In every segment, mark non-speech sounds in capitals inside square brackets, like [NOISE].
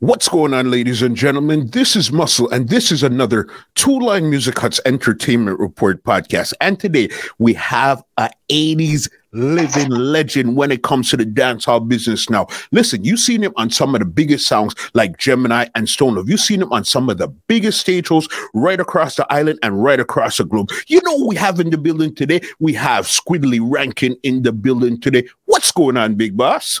What's going on, ladies and gentlemen? This is Muscle, and this is another Two Line Music Hut's Entertainment Report podcast. And today we have a 80s living legend when it comes to the dancehall business now. Listen, you've seen him on some of the biggest songs like Gemini and Stone Love. You've seen him on some of the biggest stage shows right across the island and right across the globe. You know we have in the building today? We have Squiddly Rankin in the building today. What's going on, big boss?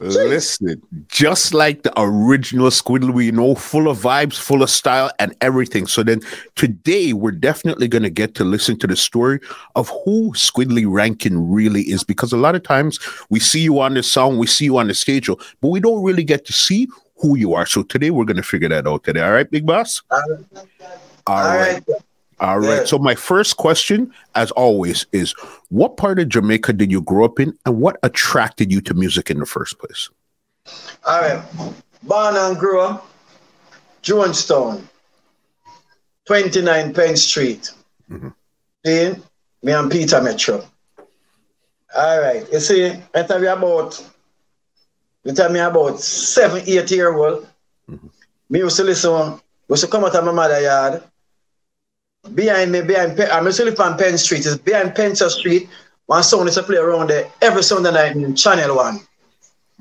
Listen, just like the original Squiddly, we know, full of vibes, full of style, and everything. So then today we're definitely going to get to listen to the story of who Squiddly Rankin really is, because a lot of times we see you on the song, we see you on the schedule, but we don't really get to see who you are. So today we're going to figure that out today. All right, big boss. Uh, all right. All right. All right. Yeah. So my first question, as always, is what part of Jamaica did you grow up in, and what attracted you to music in the first place? All right. Born and grew up, Jonestown, 29 Penn Street. Mm-hmm. See, me and Peter Metro. All right. You see, I tell you about, you tell me about seven, eight year old. Mm-hmm. Me used to listen, used to come out of my mother yard behind me, behind I'm live on Penn Street. It's behind Pencer Street. One song is to play around there every Sunday night in Channel One.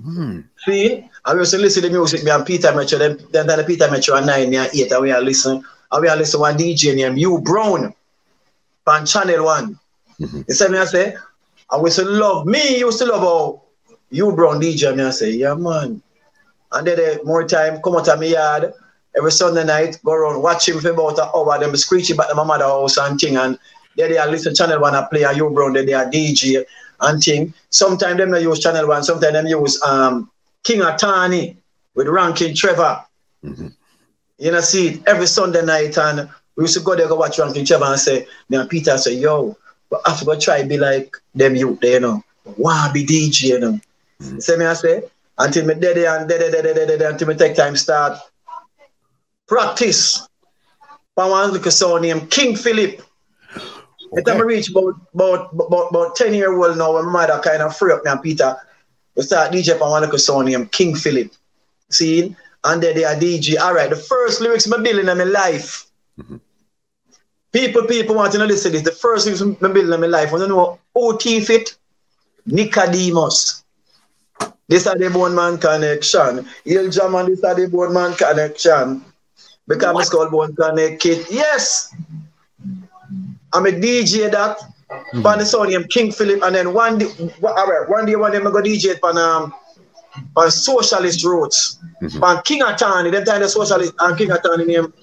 Mm. See, I used to listen to music behind Peter Metro, then, then, then the Peter Metro at 9 and 8, and we are listen. And we are listen to one DJ named U Brown on Channel One. Mm-hmm. You see me, I say, I used to love, me used to love how U Brown DJ, me I say, yeah, man. And then uh, more time, come out of my yard, every Sunday night, go around, watch him for about an hour, then screeching back to my mother house and thing. And there they are listen channel one I play and you bro, there they are DJ and thing. Sometimes them they use channel one, sometimes them use um King Atani with Ranking Trevor. Mm-hmm. You know, see every Sunday night and we used to go there go watch Ranking Trevor and say, then Peter say, yo, but I have to try be like them youth there, you know. Why be DJ, you know. Mm-hmm. See me I say? Until me dead and dead, dead, dead, dead, until me take time start practice by one little son named King Philip. Okay. Time I reach about, about, about, about 10 year old now, my mother kind of free up me and Peter. We start DJ by one little son named King Philip. See? And then they are DJ. All right, the first lyrics I'm building in my life. Mm-hmm. People, people want to listen to this. The first lyrics I'm building in my life. Want to know OT fit? Nicodemus. This are the Bone Man connection. Il Jaman, this are the Bone Man connection. Because what? called Bone Connect Yes. I'm a DJ that. Mm-hmm. On the sound name King Philip, and then one day, all right, one day, one day, I go DJ on um, on socialist roots. Mm-hmm. On King Atani, them time the socialist and King Atani name,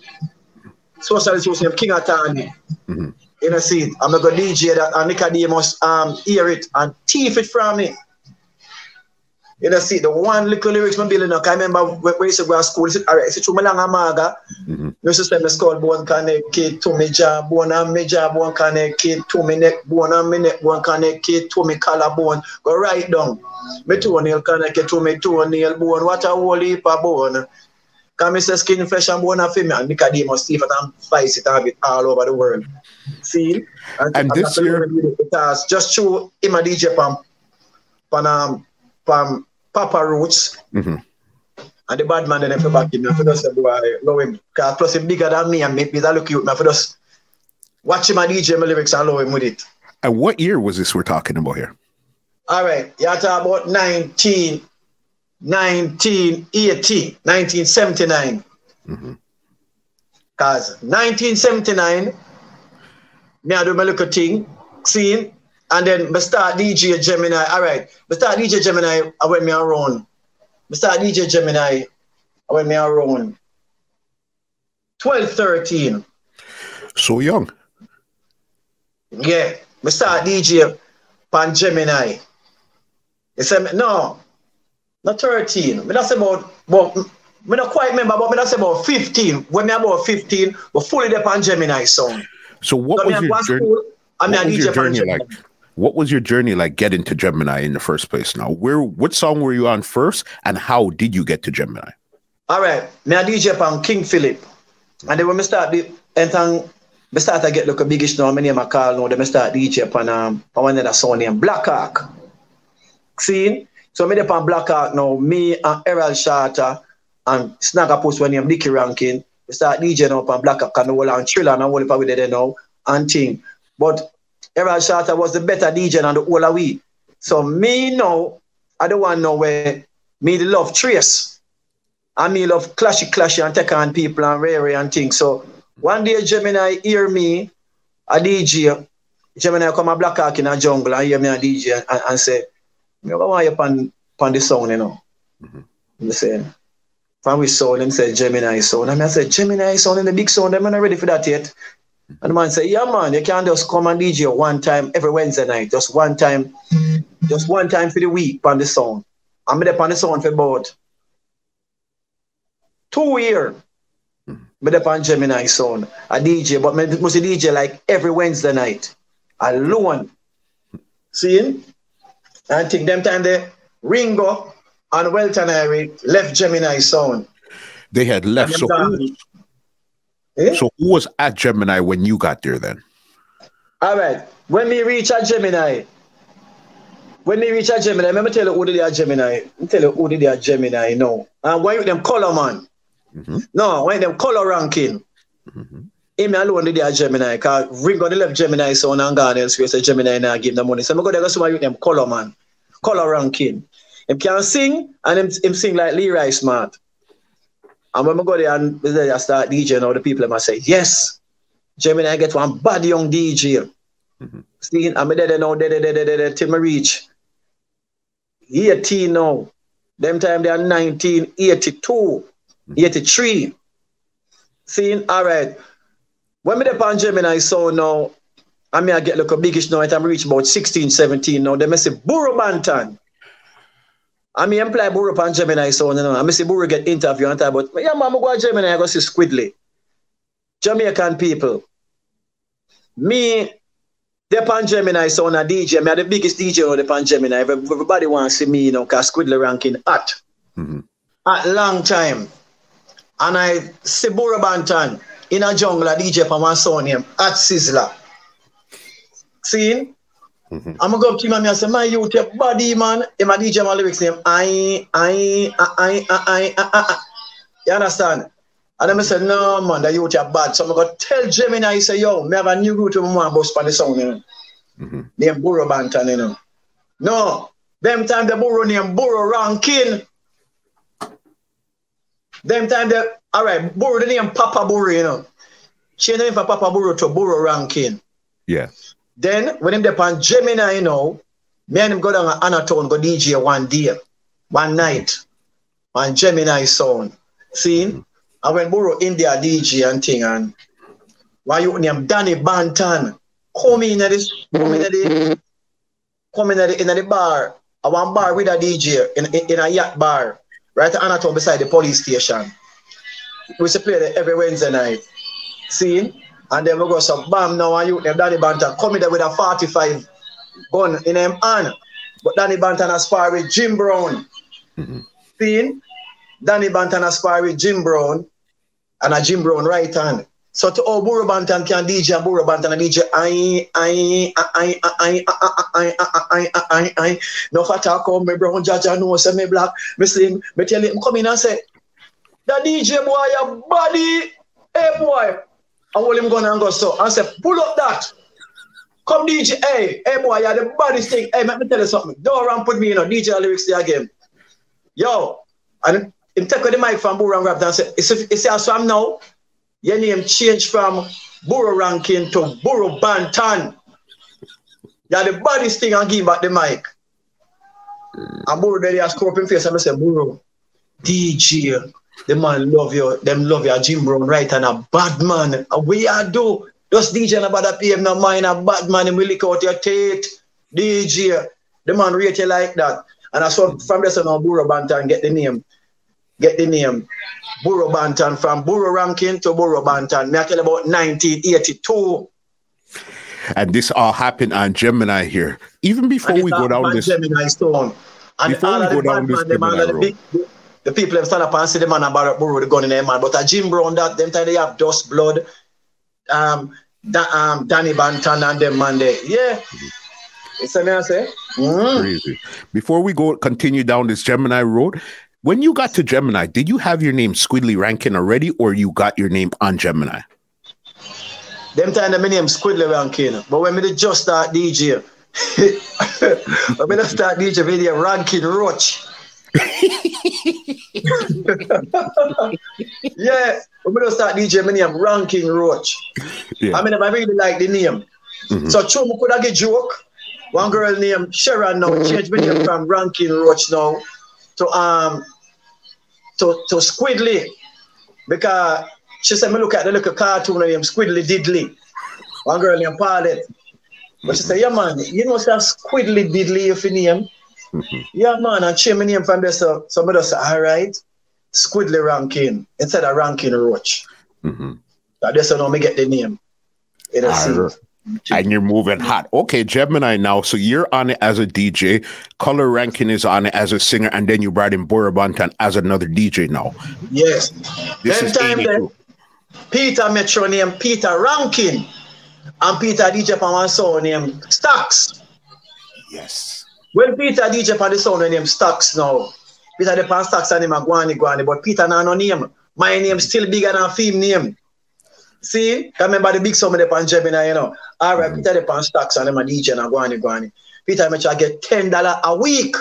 socialist roots name King Atani. Mm-hmm. You know, see, I'm gonna go DJ that, and Nicodemus um hear it and thief it from me. You know, see, the one little lyrics I'm building up, I remember when we used to go to school, all right, it's true, lang amaga. Mm-hmm. used to say, my skull bone connect to me jaw bone, and me jaw bone connect to me neck bone, and me neck bone connect to me collarbone. Go right down. Me toenail connect to me toenail bone. What a whole heap of bone. Because me say skin, flesh, and bone me, and Nicodemus Steve and spice it have it all over the world. See? And, and this year... Just show him a DJ pam, pan, um, pam, Papa Roots. Mm-hmm. And the bad man then if back in I just say, boy, love him. Because plus he's bigger than me and me, me that look cute. I just watch him and DJ my lyrics and love him with it. And what year was this we're talking about here? All right. You're talking about 19, 1980, 1979. Mm-hmm. Because 1979, me I do my little thing, seeing and then I start DJ Gemini. All right. I start DJ Gemini, I went me around. I start DJ Gemini, I went me around 12, 13. So young. Yeah. I start DJ Pan Gemini. You say, no, not 13. Me that's about, about me not quite remember, but me that's about 15. When me about 15, but fully the Pan Gemini song. So what So was I your journey? school, and me What was your journey like? What was your journey like getting to Gemini in the first place? Now, where what song were you on first, and how did you get to Gemini? All right, me a DJ on King Philip. And then when me start the then me start to get like a biggish now, my name I call now, then me start DJ upon um on one other song named Black Hawk. See? So me up on Black Hawk now, me and Errol Shatter and Snagger Post when name Dicky Rankin. We start DJ now on Black Hawk and the whole and Thriller and all the probably there now and thing. But Errol Shatter was the better DJ than the whole of we. So me now, I don't want to know where me love Trace. I me love clashy clashy and take on people and rare and things. So one day Gemini hear me, a DJ, Gemini come a black hawk in a jungle and hear me a DJ and, and say, me go want you pan pan the sound, you know. Mm-hmm. I say, from which sound? Him say Gemini sound. And I say, Gemini sound in the big sound, I'm not ready for that yet. And the man say, Yeah, man, you can't just come and DJ one time every Wednesday night, just one time, just one time for the week on the sound. I'm there on the sound for about two years. Me there on Gemini sound, a DJ, but me must a DJ like every Wednesday night, alone. Seeing? And I think them time they Ringo and Welton left Gemini sound. They had left. So who, Eh? so who was at Gemini when you got there then? All right. When we reach a Gemini, when we reach a Gemini, me tell you who did a Gemini. Me tell you who did a Gemini now. And why you them color man? Mhm. No, why them color ranking? Mhm. Him alone did a Gemini. Cause Ringo the left Gemini so and gone elsewhere. So Gemini now give them money. So I go there go somebody with them color man. Color ranking. Him can sing and him, him sing like Leroy Smart. And when I go there and I start DJ now, the people I say, yes, Gemini I get one bad young DJ. Mhm. See, I'm there now, there, there, there, there, there, till me reach 18 now. Them time they are 1982, 83. See, all right. When me on Gemini, so now, I mean, I get like a biggish now, I'm reach about 16, 17 now. They may say, Burro Banton. I mean, employ Burro on Gemini, so you know, I may say Burro get interview and time, but yeah, man, I go to Gemini, I go see Squiddly. Jamaican people. Me, the pan Gemini sound a DJ. Me are the biggest DJ on the pan Gemini. Everybody wants to see me, you know, because Squiddly ranking at Mhm. at long time. And I see Burro Banton in a jungle, a DJ for my son name at Sizzler. See? Mm-hmm. I'm gonna go up to him and say, man, you with your body, man. Him my DJ my lyrics name. I, I, I, I, I, I, You understand? And then I said, no, man, that you're your bad. So I'm gonna tell Gemini, I say, yo, me have a new group to move man, boss, on the song, you know. Mm-hmm. Name Burro Banton, you know. No, them time the Burro name Burro ranking. Them time the, all right, Burro, the name Papa Burro, you know. Change the name for Papa Burro to Burro ranking. Yeah. Then when him depend Gemini, you know, me and him go down to Anatone, go DJ one day, one night, on Gemini sound. See? I went Burro India DJ and thing and why you name Danny Banton come in at this come in at the come in at the, in at the bar. I want bar with a DJ in, in, in a yacht bar, right at Anatone beside the police station. We used to play there every Wednesday night. See? And then we go some bam now and you them Danny Banton come in there with a 45 gun in him hand. But Danny Banton aspire with Jim Brown. Mhm. See? Danny Banton aspire with Jim Brown and a Jim Brown right hand. So to all Burro Banton can DJ and Burro Banton and DJ I I I I I I I I I I no for talk me brown Jaja no say me black me slim me tell him come in and say the DJ boy your body hey boy and hold him gun and go so and say pull up that. Come DJ hey hey boy you're the body stick hey let me tell you something. Don't run put me in a DJ lyrics there again. Yo and him take the mic from Burro and grab and say it's it's also I'm now. Your name changed from Burro Ranking to Burro Banton. You're the baddest thing and give back the mic. And Burro there, has scorpion face and I say, Burro, DJ, the man love you, them love you, Jim Brown, right? And a bad man. And we are do. Just DJ about that PM, no mind a bad man, and we lick out your teeth. DJ, the man rate you like that. And I saw from this on Burro Banton get the name. Get the name. Burro Banton from Burro Ranking to Burro Banton. Me I tell about 1982. And this all happened on Gemini here. Even before we go down this Gemini stone. And before we go down this Gemini the people have stand up and see the man and borrow, borrow the gun in their man. But a Jim Brown that them time they have dust blood. Um, da, um Danny Banton and them man there. Yeah. It's a I say. Mm. Crazy. Before we go continue down this Gemini road, when you got to Gemini, did you have your name Squiddly Rankin already, or you got your name on Gemini? Them time the name Squiddly Rankin, but when me just start DJ, [LAUGHS] when me start DJ video Rankin Roach. [LAUGHS] yeah, we going to start DJ, my name Rankin Roach. Yeah. I mean, I really like the name. Mm-hmm. So, true, me could have get joke. One girl named Sharon now changed my name from Ranking Roach now to um to to Squiddly because she said me look at the little cartoon named Squiddly Diddly. One girl named Paulette. But she said, yeah man, you know that Squiddly Diddly if you name? Mm-hmm. Yeah man, and change my name from there so somebody say, all right, Squiddly Rankin instead of Rankin Roach. Mm-hmm. That's how me get the name. And you're moving hot. Okay, Gemini now. So you're on it as a DJ. Color Rankin is on it as a singer, and then you brought in Burro Banton as another DJ now. Yes. This then time then, Peter Metro name Peter Rankin, and Peter DJ song named Stacks. Yes. When Peter DJ for the song name Stacks now, Peter the pan Stacks and him a Guani Guani, but Peter now no name. My name still bigger than film name. See, I remember the big sum of the pan Gemini, you know. All right. Peter the pan stocks and them a DJ and guani guani. Peter make sure I get ten dollar a week.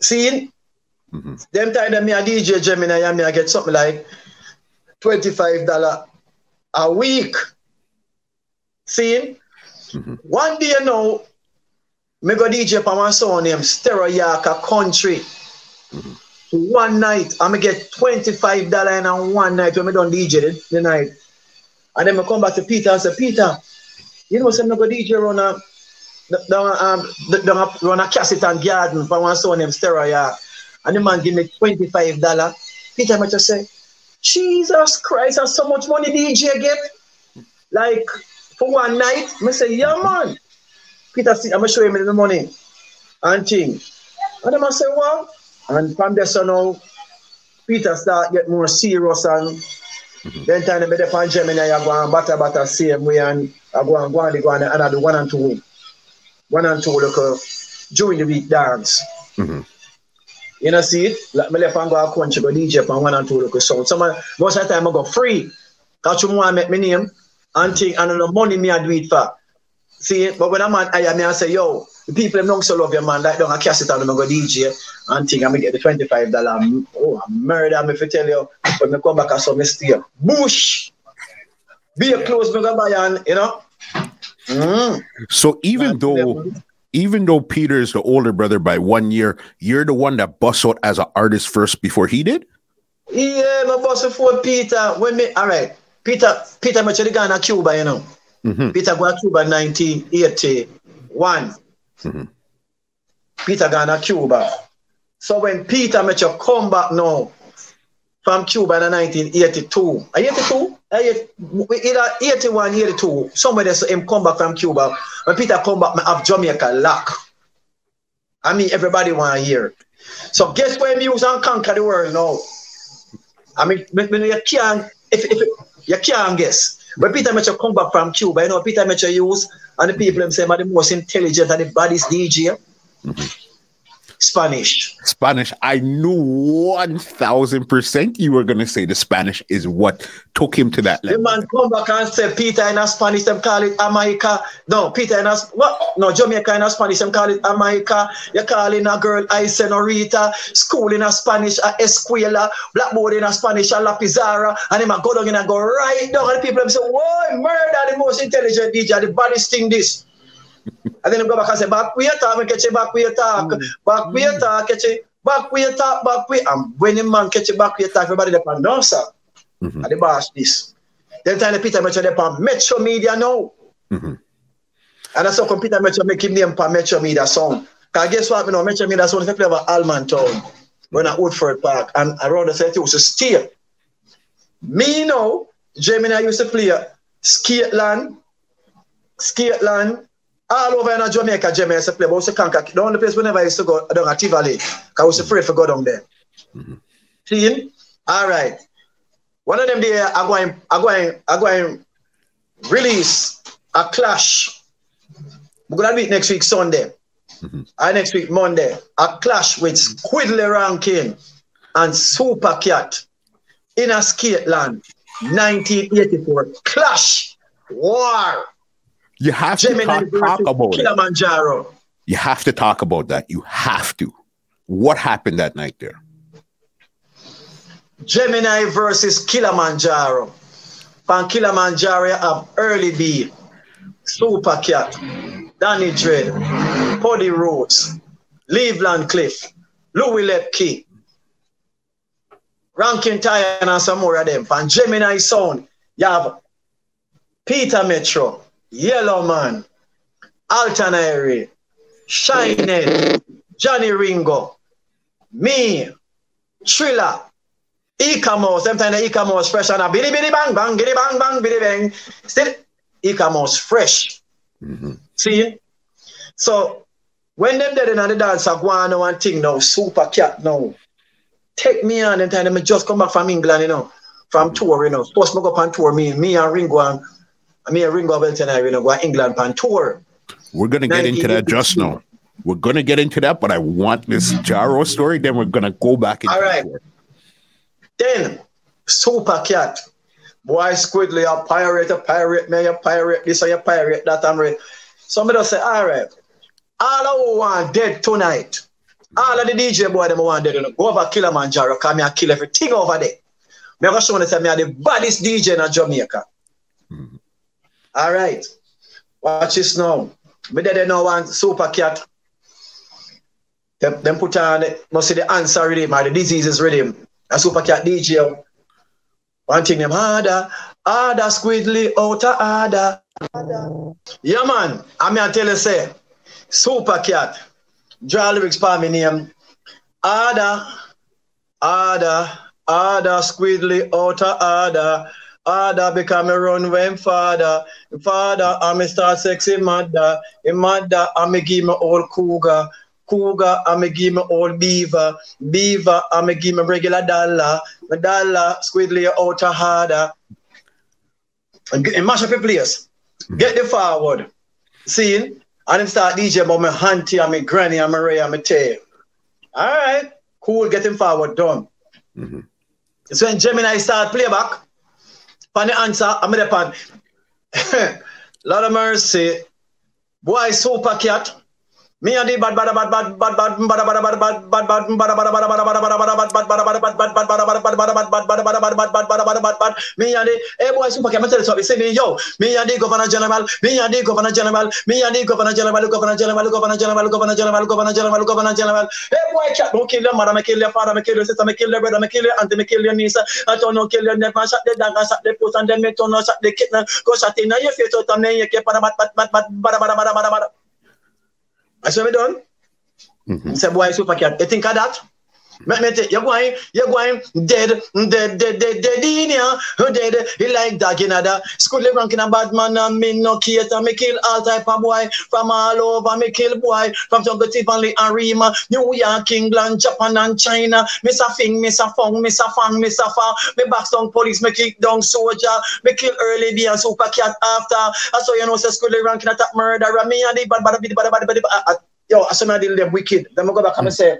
See? Mm-hmm. Them time that me a DJ Gemini and me I get something like twenty-five dollar a week. See? Mm-hmm. One day you know, me go DJ for my son named Stereoyaka Country. Mm-hmm one night, I'm gonna get $25 in one night when I done DJ the night. And then I come back to Peter and say, Peter, you know, I'm gonna DJ run a down um down a, run a Cassitan garden for one son named Stereo. And the man give me $25. Peter might just say, Jesus Christ, that's so much money DJ get. Like for one night, I say, yeah man. Peter, I'm gonna show him the money and thing. And then I say, well, and from there, so now, Peter start get more serious and mm-hmm. then time they dey on Gemini, I go and batter batter same way and I go and go and go and, do one and two. One and two look uh, during the week dance. Mm-hmm. You know, see it? Like me left and go a country, go DJ and one and two look sound. Some most of the time I go free. Cause you want to make my name and think and the money me I do it for. See, but when I'm at I me I say, yo, the people don't so love your man, like don't I cast it on them go DJ and think I'm gonna get the $25. Oh, I'm murder me if I tell you. When I come back I saw me stay. Bush! Be a close me go buy and you know. Mm. So even though even though Peter is the older brother by one year, you're the one that bust out as an artist first before he did? Yeah, my boss before Peter. When me all right. Peter Peter the Ghana Cuba, you know. Mm-hmm. Peter go to Cuba 1981. Mm-hmm. Peter gone to Cuba. So when Peter met your come back now from Cuba in 1982, 82? Either 81, 82, somebody saw him come back from Cuba. When Peter come back, I have Jamaica lock. I mean, everybody want to hear. So guess where music and conquer the world now? I mean, you can't, if, if you can't guess. When Peter Metro come back from Cuba, you know, Peter Metro use, and the people them say, the most intelligent and the baddest DJ. Mm-hmm. Spanish. Spanish. I knew one thousand percent you were gonna say the Spanish is what took him to that level. The man come back and say Peter in a Spanish, them call it America. No, Peter in a what? No, Jamaica in a Spanish, them call it America. You call in a girl I Senorita, school in a Spanish, a Escuela, blackboard in a Spanish, a La Pizarra, and him a go down and go right down, and people them say, Whoa, murder the most intelligent DJ, the baddest thing this. And then go back and say, back we talk, me catch it, back we talk, mm. back we talk, catch it, back we talk, back we. And when the man catch it, back we talk, everybody the pan dancer. Mm-hmm. And the boss this. Then time the Peter Metro the pan Metro Media now. Mm-hmm. And that's how come Peter Metro make him name pan Metro Media song. Cause guess what, you know, Metro Media song is play over Allman Town. When at Woodford Park and around the city was a steer. Me you know, Gemini used to play Skateland, Skateland, all over in Jamaica, Jamaica used to play, but we conquer. The only place we never used to go down at Tivoli, because we used to afraid to go down there. Mm-hmm. See? All right. One of them there are going, are going, are going release a clash. We're gonna be next week Sunday. Mm-hmm. And next week Monday. A clash with Squiddly Rankin and Super Cat in a Skateland. 1984. Clash. War. You have Gemini to talk, talk about Killamanjaro. It. You have to talk about that. You have to. What happened that night there? Gemini versus Killamanjaro. Pan Killamanjaro have Early B, Super Cat, Danny Dread, Puddy Roots, Cleveland Cliff, Louis Lepke, Rankin Tire and some more of them. Pan Gemini Sound, you have Peter Metro, Yellowman, Altanary, Shine, Johnny Ringo, me, Triller, Eek-A-Mouse, sometimes the Eek-A-Mouse fresh and a biddy biddy bang bang, biddy bang bang, biddy bang. Still, Eek-A-Mouse fresh. Mm-hmm. See? So, when them dead in the dance, I go on one thing now, super cat now. Take me on and time, I just come back from England, you know, from tour, you know. Supposed to go on tour, me, me and Ringo and me and Ringo Welton, you know, go England on tour. We're going to get into that just now. We're going to get into that, but I want this Jaro story. Then we're going to go back into All right. Then, Super Cat. Boy, Squiddly, a pirate, a pirate, me, a pirate, this, a pirate, that, I'm ready. Somebody will say, all right, all I want dead tonight. All of the DJ boy them want dead, you know, go over Killamanjaro, because me I kill everything over there. Me have show them say me are the baddest DJ in Jamaica. Mm-hmm. All right. Watch this now. Me dead now want Super Cat. Them, put on, must see the answer rhythm or the diseases rhythm. A super cat DJ. One thing them harder, harder squiddly outer harder. Yeah man, I mean I tell you say, super cat. Draw lyrics for me name. Harder, harder, harder squiddly outer harder. Father become a run when father. Father, I'm a start sexy mother. A mother, I'm a give me old cougar. Cougar, I'm going to give me old beaver. Beaver, I'm going to give me regular dollar. My dollar, squiddly out harder. And, and mash up your place. Get the forward. See? I And then start DJ about my auntie and my granny and my Ray and my tail. All right. Cool, getting forward, done. Mm-hmm. So when Gemini start playback, on the answer, I'm the pan. [LAUGHS] Lord of mercy. Boy, super cat. Me and the bad bad bad bad bad bad bad bad bad bad bad bad bad bad bad me and the hey boy super can tell you say me yo me and the governor general me and the governor general me and the governor general governor general governor general governor general governor general governor general hey boy cat don't kill your mother me kill your father me kill your sister me kill your brother me kill your auntie me kill your niece I don't know kill your nephew shot the dog shot the post and then me turn shot the kitten go shot in your face out and then you keep bad bad bad bad bad bad bad bad Aí você me dona. Uhum. Você é boa isso para que eu tenho cadastro. You're going, you're going dead, dead, dead, dead, dead in here, dead. He like dog in other. School ranking a bad man and me no cater. Me kill all type of boy from all over. Me kill boy from Jungle Tiffany and Rima, New York, England, Japan and China. A thing, miss a fong, a fang, a fa. Me back down police, me kick down soldier. Me kill early B and super cat after. I saw you know say school ranking a top murderer. Me and the bad, bad, bad, bad, bad, bad, bad. Yo, I saw me deal them wicked. Then I go back and say.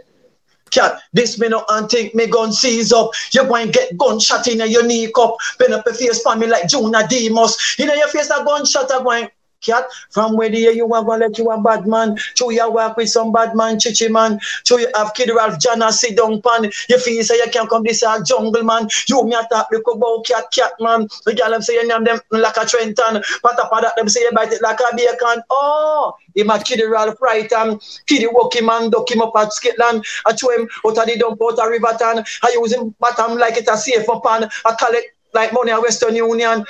Cat, this me no and me gun seize up. You going get gunshot in your knee cup. Bend up your face for me like Jonah Demos. In your face a gunshot a going cat. From where the you are gonna let you a bad man. True you work with some bad man, chichi man. True you have Kid Ralph Jana sit down pan. You feel say you can't come this a jungle man. You me attack the about cat cat man. The girl them say you name them like a Trenton. Pata pada them say you bite it like a bacon. Oh, he a Kid Ralph right um, and Kid walk him and duck him up at Skateland. I show him out of the dump out of Riverton. I use him bottom like it a safe pan. I call it like money at Western Union.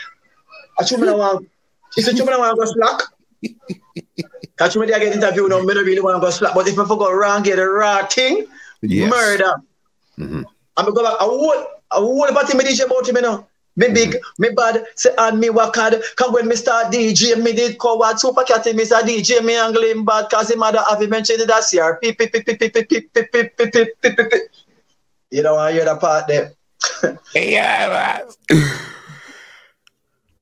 I show me she said, you want to go slack? Catch me there get interview now, me don't really want to go slack. But if I forgot wrong, get a raw thing, yes. murder. Mm-hmm. I'm going to go back. I won't, I won't about him, DJ about him, you know. Me big, me bad, say and me wakad. Cause when me start DJ, me did coward super cat me start DJ, me angle him bad cause him mother have mentioned it that year. Pip, pip, pip, pip, pip, pip, pip, pip, pip, pip, pip, pip. You know, I hear that part there. Yeah.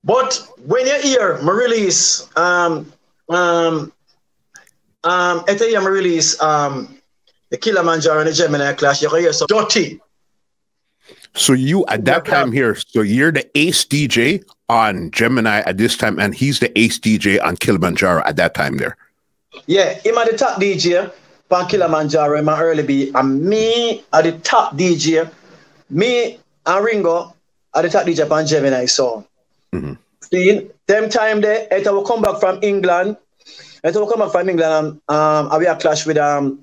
But when you hear my release, um, um, um, at the my release, um, the Killamanjaro and the Gemini clash, you can hear some dirty. So you at that time here, so you're the ace DJ on Gemini at this time, and he's the ace DJ on Killamanjaro at that time there. Yeah, him at the top DJ on Killamanjaro in my early beat, and me at the top DJ, me and Ringo at the top DJ on Gemini song. Mhm. See, them time there, after we come back from England, after we come back from England, um, um, I a clash with um,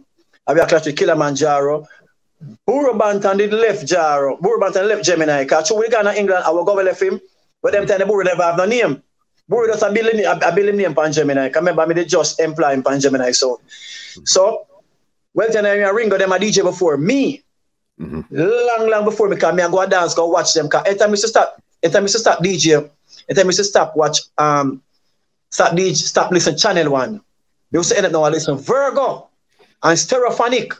I a clash with Killamanjaro. Burro Banton did left Jaro. Burro Banton left Gemini. Cause we gone to England, I will go left him. But them time the Buru never have no name. Buru just a billion, a, billion name pan Gemini. Remember me they just employ him pan Gemini. So, so well then I Ringo them a DJ before me. Mhm. Long, long before me come me and go dance, go watch them. Cause every time I stop, every time I stop DJ, every time I stop watch um stop DJ, stop listen channel one. They used to end up now I listen Virgo and Stereophonic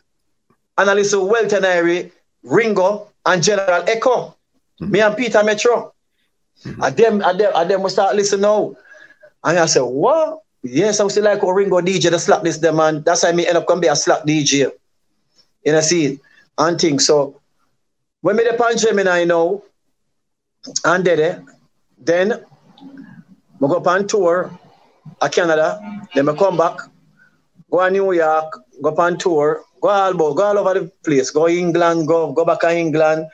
and I listen Welton Irie, Ringo, and General Echo. Me and Peter Metro. And them, and them, and them we start listen now. And I said, what? Yes, I still like how Ringo DJ the slap this them man. That's why me end up come be a slap DJ. You know, see it and things. So when me the pan Gemini now and did it, then we go up on tour at Canada, then I come back, go to New York, go up on tour, go all go all over the place, go England, go go back to England,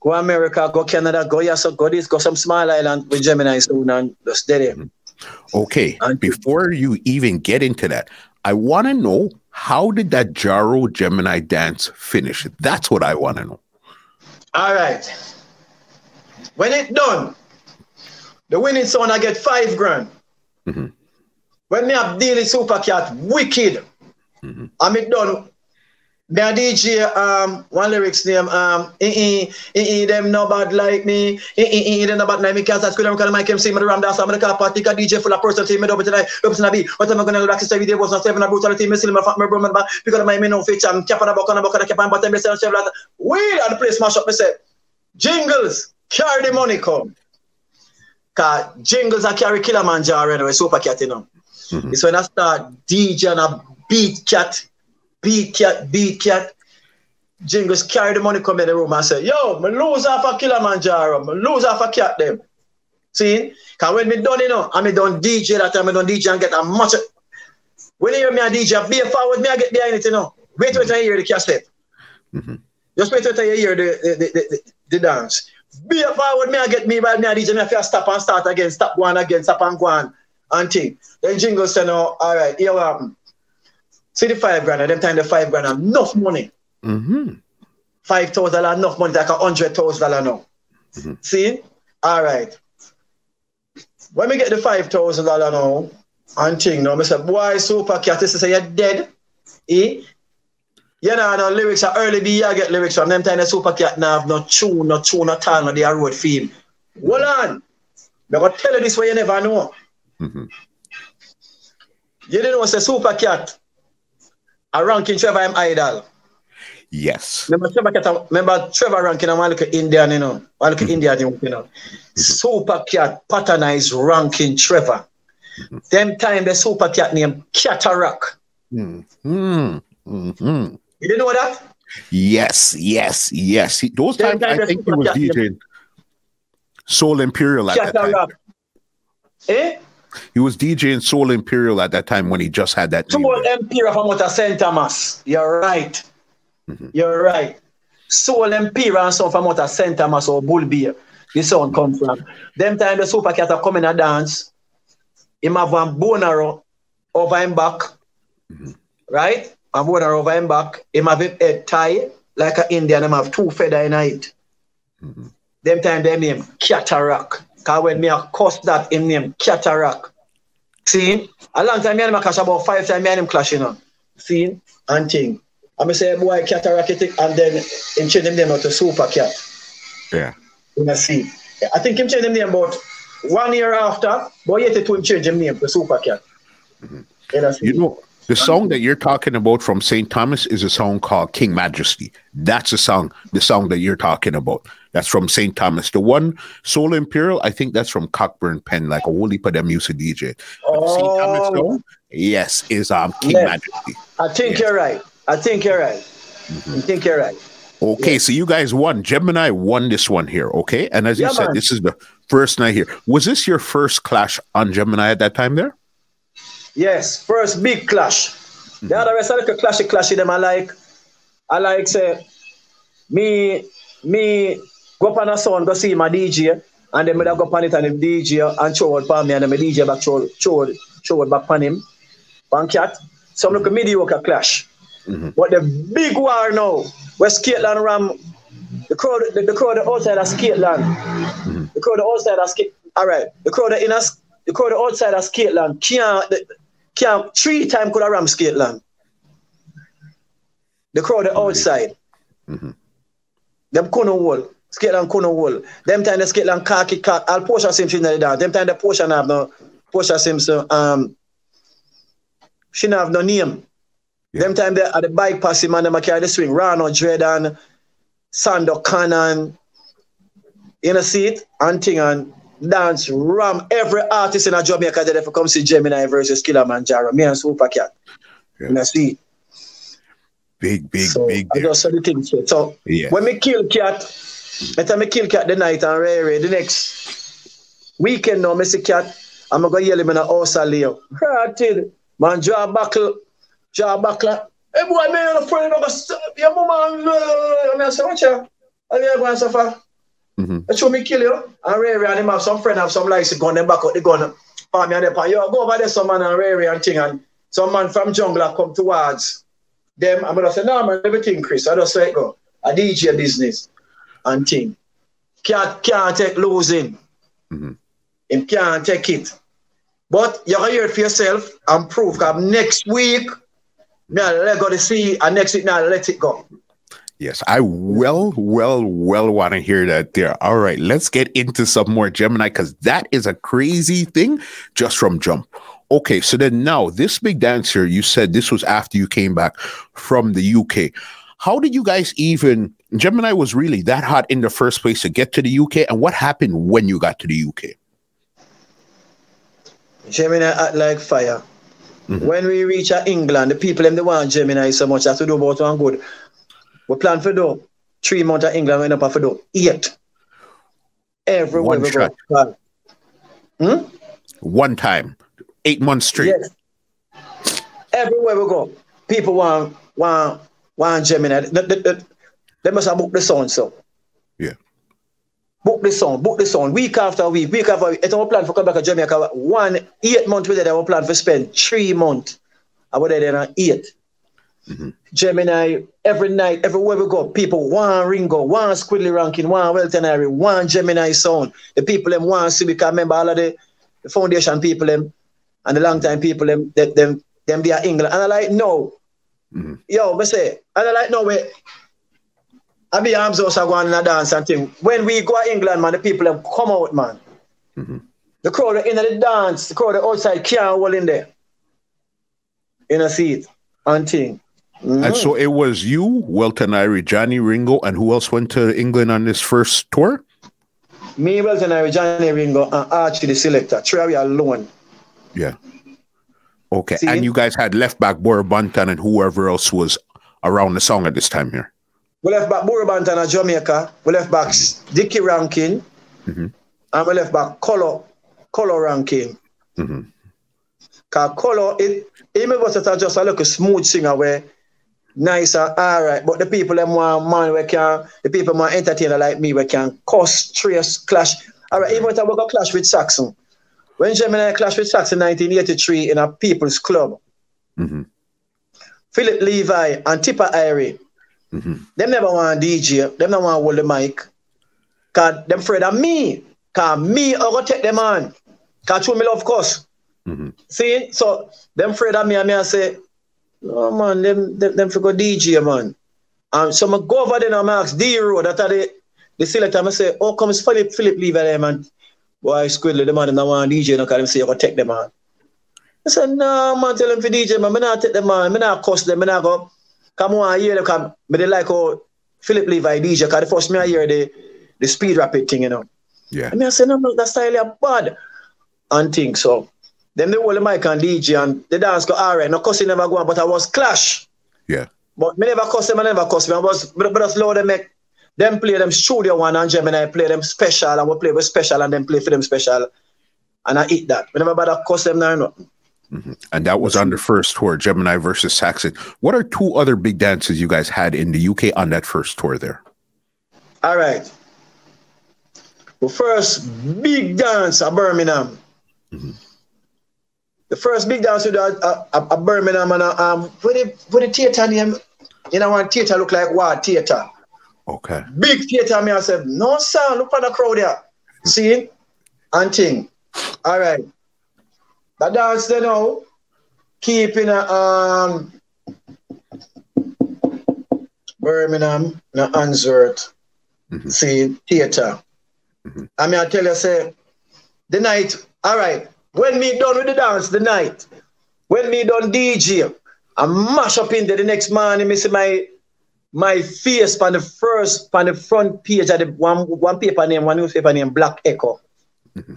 go America, go Canada, go yes, go this, go some small island with Gemini soon and just did it. Mm-hmm. Okay. And- Before you even get into that, I want to know how did that Jaro Gemini dance finish? That's what I want to know. All right. When it done, the winning son I get five grand. Mhm. When me have deal with Super Cat, wicked. Mhm. And me done. Me a DJ um one lyrics name um eh eh them no bad like me eh eh eh them no bad like me cause that's good I'm calling Mike MC me the ram dance I'm the car party got DJ full of person team me double tonight double tonight be what am I gonna back to every day was not seven a brutality me still my fat my bro my back because of my me no fit I'm cap on the buck on the buck on the cap on bottom me say chef like weed and the place smash up me say jingles carry the money come cause jingles I carry Killamanjaro anyway super cat you know Mhm. it's when I start DJ and a beat cat beat cat, beat cat. Jingles carry the money come in the room and say, yo, me lose off a Killamanjaro, me lose off a cat them. See? Cause when me done, you know, and me done DJ that time, me done DJ and get a much. When you hear me a DJ, be a forward, me I get behind it, you know. Wait till you hear the cassette. Mhm. Just wait till you hear the, the, the, the, the dance. Be a forward, me I get me me a DJ, me I have stop and start again, stop one again, stop and go on, and thing. Then Jingle say, no, all right, here what happen. See the five grand, at them time the five grand enough money. Mm-hmm. Five thousand dollar enough money like a hundred thousand dollar now. Mhm. See? All right. When we get the five thousand dollar now, and thing now, I say, boy, super cat, this is say you're dead. Eh? You know, no lyrics are early B, I get lyrics from them time the super cat now have no tune, no tune at all, no they are road feel. Hold on. I'm gonna tell you this way you never know. Mm-hmm. You didn't know it's a super cat. A ranking Trevor I'm idol. Yes. Remember Trevor Cat, remember Trevor ranking I'm look at Indian, you know. I look at Indian, you know. Super Cat patternized ranking Trevor. Them time the super cat named Cataract. Mm-hmm. Mm-hmm. You didn't know that? Yes, yes, yes. He, those Yeah, times I think he was DJing Soul Imperial at that time. Eh? He was DJing Soul Imperial at that time when he just had that. name. Soul Empire from out of St. Thomas. You're right. Mhm. You're right. Soul Empire and some from out St. Thomas or Bull Bullbeer. The sound come from. Them time the super cat are coming a dance. Him have one boner over him back. Mhm. Right? One boner over him back. Him have him head tie like an Indian. Him have two feather in it. Mhm. Them time them name Cataract. Cause when me a cuss that him name Cataract. See? A long time me and him clash about five times me and him clash, you know. See? And thing. I me say boy Cataract and then him change him name to Super Cat. Yeah. You see. I think him change him name about one year after, but yet to him change him name to Super Cat. Mm-hmm. You know, the song that you're talking about from St. Thomas is a song called King Majesty. That's the song, the song that you're talking about. That's from St. Thomas. The one Soul Imperial, I think that's from Cockburn Pen, like a whole heap of them used to DJ. Oh. St. Thomas yes, is um King yes. Majesty. I think yes. you're right. I think you're right. Mm-hmm. I think you're right. Okay, so you guys won. Gemini won this one here. Okay, and as yeah, you said, man. this is the first night here. Was this your first clash on Gemini at that time there? Yes, first big clash. Mm-hmm. The other rest of the clashy clashy them I like. I like say me me go up on a sound go see my DJ and then me go up on it and him DJ and show it for me and then my DJ back show show show it back on him. Pan cat. Some look a mediocre clash. Mm-hmm. But the big war now, where Skateland Ram, the crowd, the, the crowd outside of Skateland, mm-hmm. the crowd outside of Skate, all right, the crowd in us, the crowd outside of Skateland can't, the, can't three times could have ram Skateland. The crowd outside, mm-hmm. them couldn't hold. Skateland couldn't hold. Them time the Skateland khaki car, all Portia Simpson in the down. Them time the Portia have no Portia Simpson. Um, she have no name. Yeah. Them time they at the bike pass him and them carry the swing. Rano Dredan, Sando Cannon, you know, see it? And thing and dance, ram every artist in a Jamaica that ever come see Gemini versus Killamanjaro. Me and Super Cat. Yeah. You know, see Big, big, so, big. I just saw the thing. So yeah. when me kill cat, I me kill cat the night and Ray the next weekend now, me see cat, I'm gonna yell him in a house Leo. Right, man, draw buckle jaw back like, hey boy, man, I'm afraid of your mama, and I say, watch out, and you're going to suffer. Mm-hmm. Show me kill you. And Ray Ray and him have some friend have some lights gun, them back out the gun. For me and them, yo, go over there, some man and Ray Ray and thing, and some man from jungle come towards them. I'm gonna say, no man, everything, Chris. I just say go. A DJ business and thing. Can't can't take losing. Mm-hmm. Him can't take it. But you can hear it for yourself and prove. Cause next week now let go to see and next week now let it go. Yes, I well, well, well want to hear that there. All right, let's get into some more Gemini because that is a crazy thing just from jump. Okay, so then now this big dance here, you said this was after you came back from the UK. How did you guys even Gemini was really that hot in the first place to get to the UK? And what happened when you got to the UK? Gemini act like fire. Mm-hmm. When we reach England, the people them they want Gemini so much that to do about one good. We plan for do three months of England, we end up for do eight. Everywhere one we shot. go. Hmm? One time, eight months straight. Yes. Everywhere we go, people want want want Gemini. They, they, they, they must have booked the song so. Yeah. Book the song, book the song, week after week, week after week. It's our plan for come back to Jamaica. One, eight months with it, our plan for spend three months. I would there on 8 mm-hmm. Gemini, every night, everywhere we go, people want Ringo, want Squiddly Rankin, want Welton Irie, want Gemini sound. The people them want see because remember all of the, the foundation people them and the long time people them them them, them be at England. And I like no. Mm-hmm. Yo, me say, and I like no way. I be arms also going in a dance and thing. When we go to England, man, the people have come out, man. Mm-hmm. The crowd in the dance, the crowd outside can't hold in there. In a seat and thing. Mm-hmm. And so it was you, Welton Irie, Johnny Ringo, and who else went to England on this first tour? Me, Welton Irie, Johnny Ringo, and Archie the selector. Three alone. Yeah. Okay. See? And you guys had left back Burro Banton and whoever else was around the song at this time here. We left back Burro Banton at Jamaica. We left back Dickie Rankin. Mm-hmm. And we left back Color, Color Rankin. Mm-hmm. Cause Color, it, even was just a little smooth singer where nice and all right. But the people them want man we can the people want entertainer like me we can cause trace clash. All right, even if I work a clash with Saxon. When Gemini clash with Saxon in 1983 in a people's club. Mm-hmm. Philip Levi and Tipper Irie Mm-hmm. Them never want DJ. Them never want hold the mic. Cause them afraid of me. Cause me, I go take them on. Cause show me love course. Mm-hmm. See? So them afraid of me and me I say, oh man, them them, them for go DJ man. And so I go over there and I ask D Road that are the the selector, I say, oh, comes Philip, Philip leave there, man. Boy, Squiddly, the man, and I want DJ, no, can say, you can take them, man. I said, no, man, tell them for DJ, man, I not take them, man, I not cost them, I not go, come on, hear them, come, but they like, oh, Philip Levi DJ, because the first me I hear the, the speed rapid thing, you know. Yeah. I mean, I said, no, no, that style is bad. And things, so. Then they hold the mic and DJ, and the dance go, all right, no cussing never go on, but I was clash. Yeah. But me never cuss them, I never cuss them. I was, but, but low them make, them play them studio one and Gemini play them special, and we play with special, and then play for them special. And I eat that. We never bother cuss them now, nothing. Mm-hmm. And that was on the first tour, Gemini versus Saxon. What are two other big dances you guys had in the UK on that first tour there? All right. The first big dance at Birmingham. Mm-hmm. The first big dance we did at, at, at Birmingham and uh, um, with the with the theater name, you know, one theater look like what theater. Okay. Big theater. Me I said, no sir, look at the crowd there. See, and thing. All right. The dance they know, keeping a um Birmingham, na Answorth, mm-hmm. see theater. Mm-hmm. I mean, I tell you, say the night. All right, when me done with the dance, the night, when me done DJ, I mash up into the next morning. Me see my my face on the first on the front page of the one one paper name, one newspaper name, Black Echo. Mm-hmm.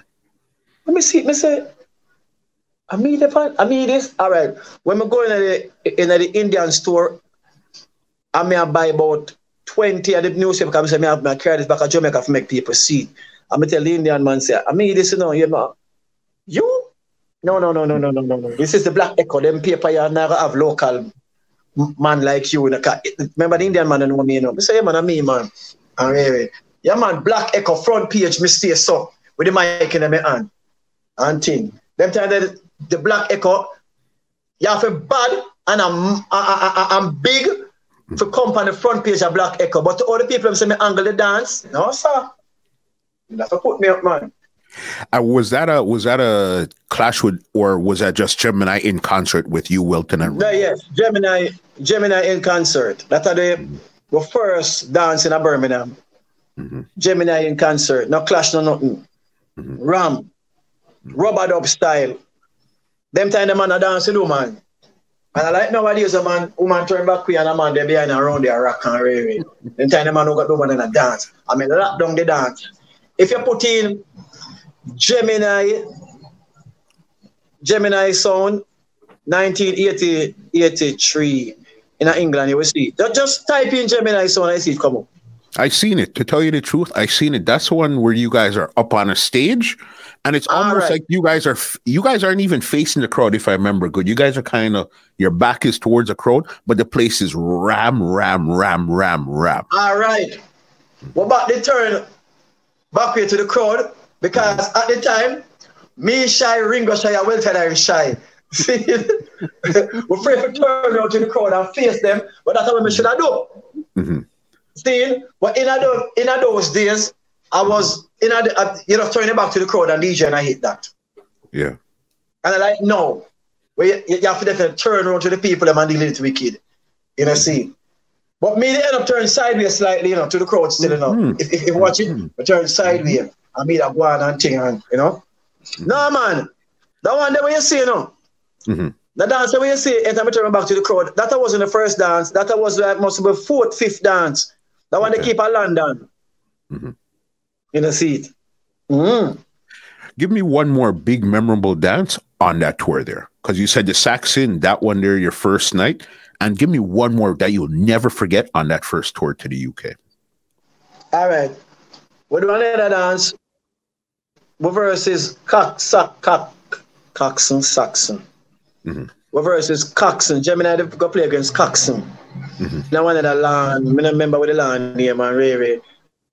Let me see. Me say I mean, if I, I mean this, all right. When we go in the in the Indian store, I may buy about 20 of the newspaper because I may have my carry this back to Jamaica to make people see. I'm tell the Indian man say, I mean this, you know, you know. You? No, no, no, no, no, no, no, no. This is the black echo. Them paper you never have local man like you. Remember the Indian man and me, you know. I say, yeah, man, I'm me, man. And really, yeah, man, black echo front page, me stay so with the mic in my hand. And thing. Them time that the Black Echo, you have a bad and I'm, I'm big for come on the front page of Black Echo. But to all the people who say me angle the dance, no, sir. You have to put me up, man. Uh, was that a was that a clash with or was that just Gemini in concert with you, Welton and no, yes, Gemini Gemini in concert. That's the mm-hmm. the first dance in a Birmingham. Mm-hmm. Gemini in concert. No clash, no nothing. Mm-hmm. Ram, rubber dub style. Them time the man a dance with woman. And I like nobody nowadays a man, woman turn back and a man they behind around there rock and rave. Them time the man who got woman in a dance. I mean lock down the dance. If you put in Gemini, Gemini sound 1983 in England, you will see. Just type in Gemini sound and see it come up. I've seen it. To tell you the truth, I've seen it. That's the one where you guys are up on a stage and it's almost right. like you guys are you guys aren't even facing the crowd if i remember good you guys are kind of your back is towards the crowd but the place is ram ram ram ram ram all right what about the turn back here to the crowd because at the time me shy ringo shy well said i'm shy see we're afraid to turn out to the crowd and face them but that's what we should have do mm-hmm. see but in, in those days I was you know, I, you know, turning back to the crowd and DJ, and I hate that. Yeah. And I like, no. Well, you, you have to definitely turn around to the people and deal with wicked. You know, see. But me, they end up turning sideways slightly, you know, to the crowd still, you know. Mm-hmm. If, if, watch it, mm-hmm. turn sideways. Mm-hmm. I mean, I go on and thing, and, you know. Mm-hmm. No, man. That one there when you see, you know. Mm-hmm. The dance when you see, and I'm turning back to the crowd, that wasn't the first dance. That was like must be fourth, fifth dance. That one okay. they keep at London. Mm-hmm in a seat. Mm. Give me one more big memorable dance on that tour there. Because you said the Saxon, that one there, your first night. And give me one more that you'll never forget on that first tour to the UK. All right. What do I need to dance? What verse is cock, sock, cock, Coxsone, Saxon? Mm-hmm. What verse is Coxsone? Gemini go play against Coxsone. Mm-hmm. Now one of the land, I remember with the land name and Ray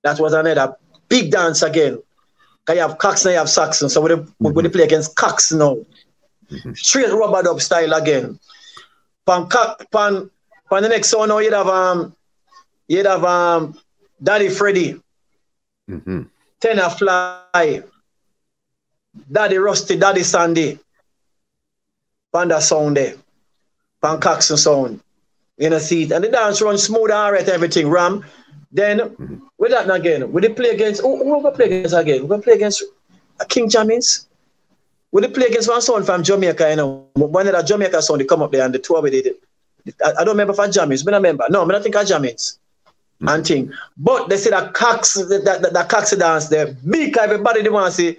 That was another big dance again. Cause you have Cox and you have Saxon. So we mm-hmm. we play against Cox now. Mm-hmm. Straight rubber dub style again. Pan pan pan the next one now you'd have um you'd have um Daddy Freddy. Mm-hmm. Tenor Fly. Daddy Rusty, Daddy Sandy. Panda sound there. Pan Coxsone sound. You know, see it. And the dance runs smooth all right, everything. Ram. Then mm-hmm. with that again, will they play against who, who we play against again? We play against King Jammy's. they play against one son from Jamaica, you know. One of the Jamaica son they come up there and the two of it. I, I don't remember for Jammins, but I remember. No, I don't think I Jammins. Mm-hmm. And thing. But they say that Cox, that, that, that Cox dance there, big everybody they want to see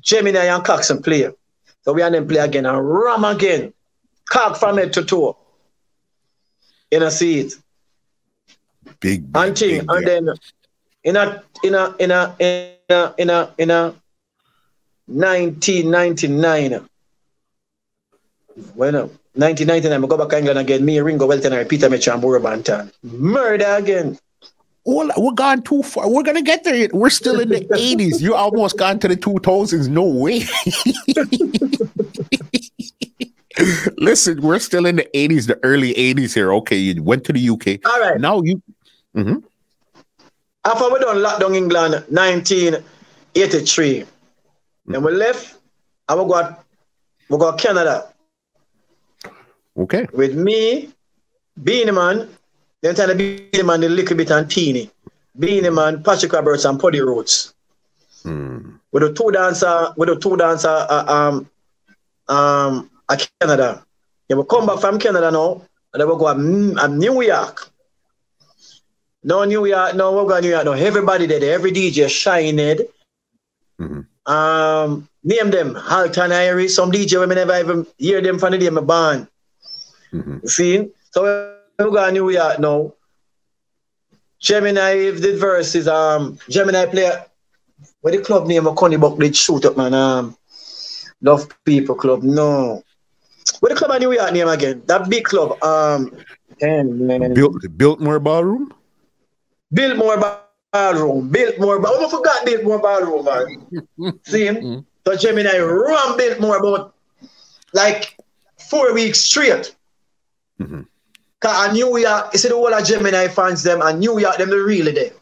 Gemini and Cox and play. So we and them play again and ram again. Cock from head to toe. In a seat. Big, big and thing. Big, and then in a in a in a in a in a in a 1999. When uh, 1999, I go back to England again. Me, Ringo Welton, and Peter Mitchell and Banton. Murder again. Well, we're gone too far. We're gonna get there. We're still in the [LAUGHS] 80s. You almost gone to the 2000s. No way. [LAUGHS] Listen, we're still in the 80s, the early 80s here. Okay, you went to the UK. All right. Now you. Mm-hmm. After we done lockdown England, 1983, mm-hmm. and we left, I we got we got Canada. Okay. With me, Beenie Man, then time the Beenie Man, the little bit and teeny. Beenie Man, Patrick Roberts, and Puddy Roots. Mm. With a two dancer, with a two dancer, uh, um, um, at Canada. Yeah, we come back from Canada now, and then we go to New York. No New York, no, we go to New York. No, everybody there, every DJ shined. Mm-hmm. Um, name them, Halton Irie, some DJ we never even hear them from the day my band. Mm-hmm. See? So we go to New York now. Gemini if the verses, um, Gemini player, what the club name of Connie Buck did shoot up man. Um Love People Club. No. What the club in New York name again? That big club. Um, damn, Built Biltmore Ballroom. Biltmore Ballroom. Biltmore. Oh, I forgot Biltmore Ballroom, man. [LAUGHS] See him? Mm-hmm. So Gemini run Biltmore about like four weeks straight. Mm-hmm. Cause New York, you see the whole of Gemini fans them, and New York them they really there.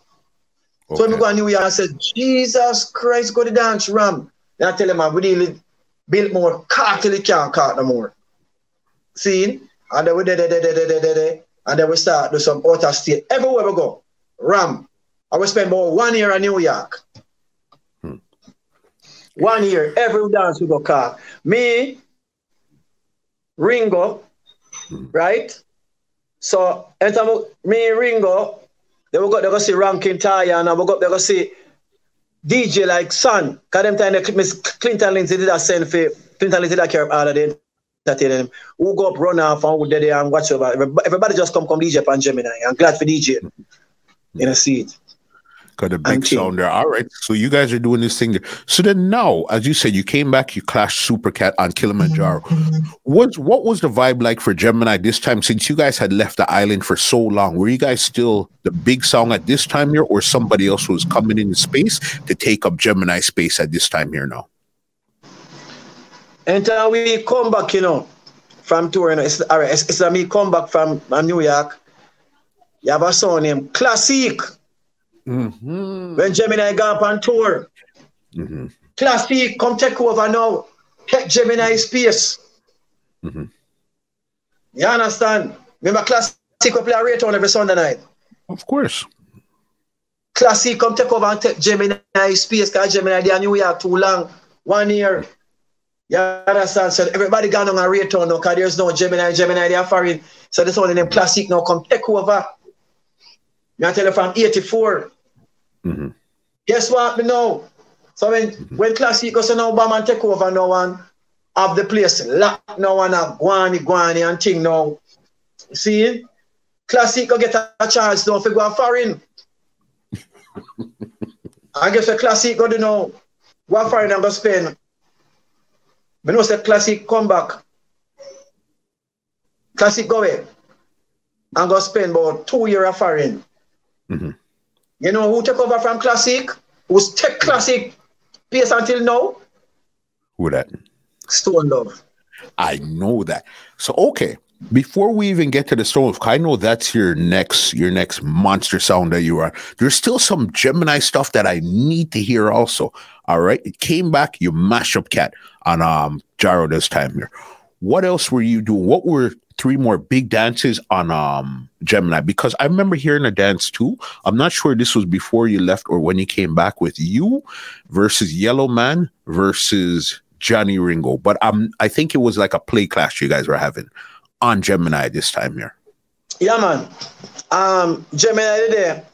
Okay. So when we go to New York, I said, Jesus Christ, go to dance ram. Then I tell him, man, I really build more car till it can't cart no more. See? And then we did it, and then we start do some outer state. Everywhere we go, Ram. I will spend about one year in New York. Hmm. One year, every dance we go car. Me, Ringo, hmm. right? So, anytime me, Ringo, they will go, they go see Rankin Toyan, and we go, they go see DJ like Son, cause them time Miss Clinton Lindsay did that send for Clinton Lindsay that care all of them them. Who go up run off and who there and watch over. Everybody just come come DJ pan Gemini. I'm glad for DJ. In a seat. Got a big sound there. All right. So you guys are doing this thing there. So then now, as you said, you came back, you clashed Supercat on Killamanjaro. What what was the vibe like for Gemini this time since you guys had left the island for so long? Were you guys still the big song at this time here, or somebody else was coming in space to take up Gemini space at this time here now? And uh, we come back, you know, from touring. It's, all right, it's, it's uh, me come back from uh, New York. You have a song named Classic. Mm-hmm. When Gemini go up on tour. Mm-hmm. Classic, come take over now. Take Gemini space. Mm-hmm. You understand? Remember Classic we play a Rae Town every Sunday night? Of course. Classic come take over and take Gemini space because Gemini they are we York too long. One year. You understand? So everybody gone on a Rae Town now because there's no Gemini, Gemini, they are foreign. So this one of them classic now come take over. You tell you from 84. Mm-hmm. Guess what? Me know. So when mm-hmm. when Classic goes to now Obama take over now and have the place locked now and a guani guani and thing now. See? Classic go get a, chance now for go foreign. [LAUGHS] I guess a classic go to know go foreign and go spend. Me know say classic come back. Classic go away and go spend about two years of foreign. Mm-hmm. You know who took over from Classic? Who's take Classic pace until now? Who that? Stone Love. I know that. So okay, before we even get to the Stone Love, I know that's your next your next monster sound that you are. There's still some Gemini stuff that I need to hear also. All right, it came back. You mash up cat on um Jaro this time here. What else were you doing? What were three more big dances on um Gemini because I remember hearing a dance too. I'm not sure this was before you left or when you came back with you versus Yellowman versus Johnny Ringo, but um I think it was like a play clash you guys were having on Gemini this time here. Yeah, man. Um, Gemini there.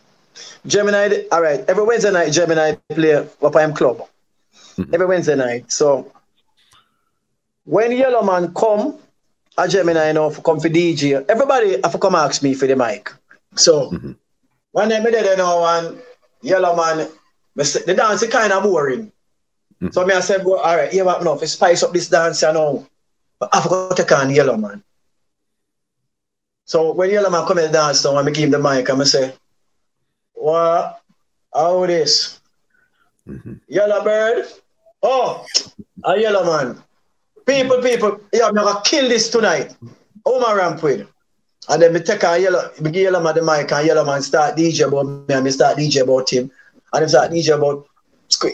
Gemini, all right. Every Wednesday night, Gemini play up I am club. Mm-hmm. Every Wednesday night. So when Yellowman come, a Gemini you know for come for DJ, everybody have to come ask me for the mic. So mm-hmm. one me there you know one Yellowman, the dance is kind of boring. Mm-hmm. So me I said, well, all right, you what enough, spice up this dance, you know. But I forgot to take yellow man. So when yellow man come in the dance now, I give him the mic, I'm say, what? How this? Mm-hmm. Yellow bird? Oh, a yellow man. People, people, yeah, I'm gonna kill this tonight. Oh my ramp with. And then we take a yellow, we give yellow man the mic and yellow man start DJ about me and me start DJ about him. And him start DJ about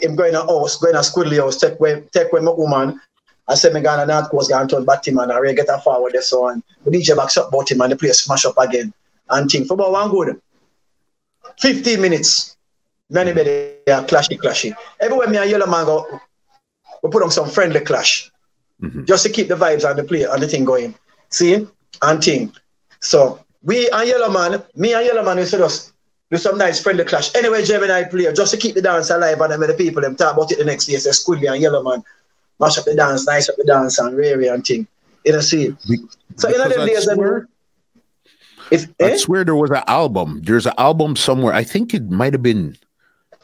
him going to house, going to Squiddly house, take away, take away my woman. I said me going to North Coast, going to turn back him and I get a forward there so on. The DJ backs up about him and the place smash up again. And think for about one good. 15 minutes. Many better yeah, clashy, clashy. Everywhere me and Yellowman go, we put on some friendly clash. Mm-hmm. Just to keep the vibes and the play and the thing going. See? And thing. So we and Yellowman, me and Yellowman, we said us do some nice friendly clash. Anyway, Gemini play just to keep the dance alive and then the people them talk about it the next day. Say Squiddly and Yellowman mash up the dance, nice up the dance and rare and thing. You know, see. Be- so in other days, swear, if, eh? I swear there was an album. There's an album somewhere. I think it might have been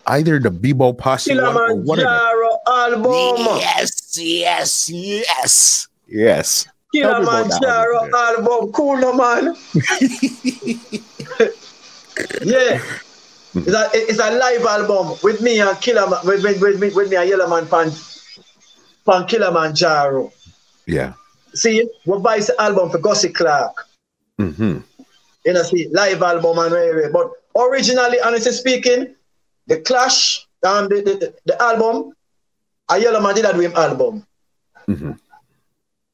either the Bebo Posse one or whatever. album. Yes, yes, yes, yes. Killamanjaro album, cool no man. [LAUGHS] yeah. It's a, it's a live album with me and Killer with, with, with, with, with me and Yellowman pan, pan Killamanjaro. Yeah. See, we buy the album for Gussie Clarke. Mm-hmm. You know, see, live album and way, But originally, honestly speaking, the Clash, um, the, the, the album, a Yellowman did a dream album. Mm-hmm.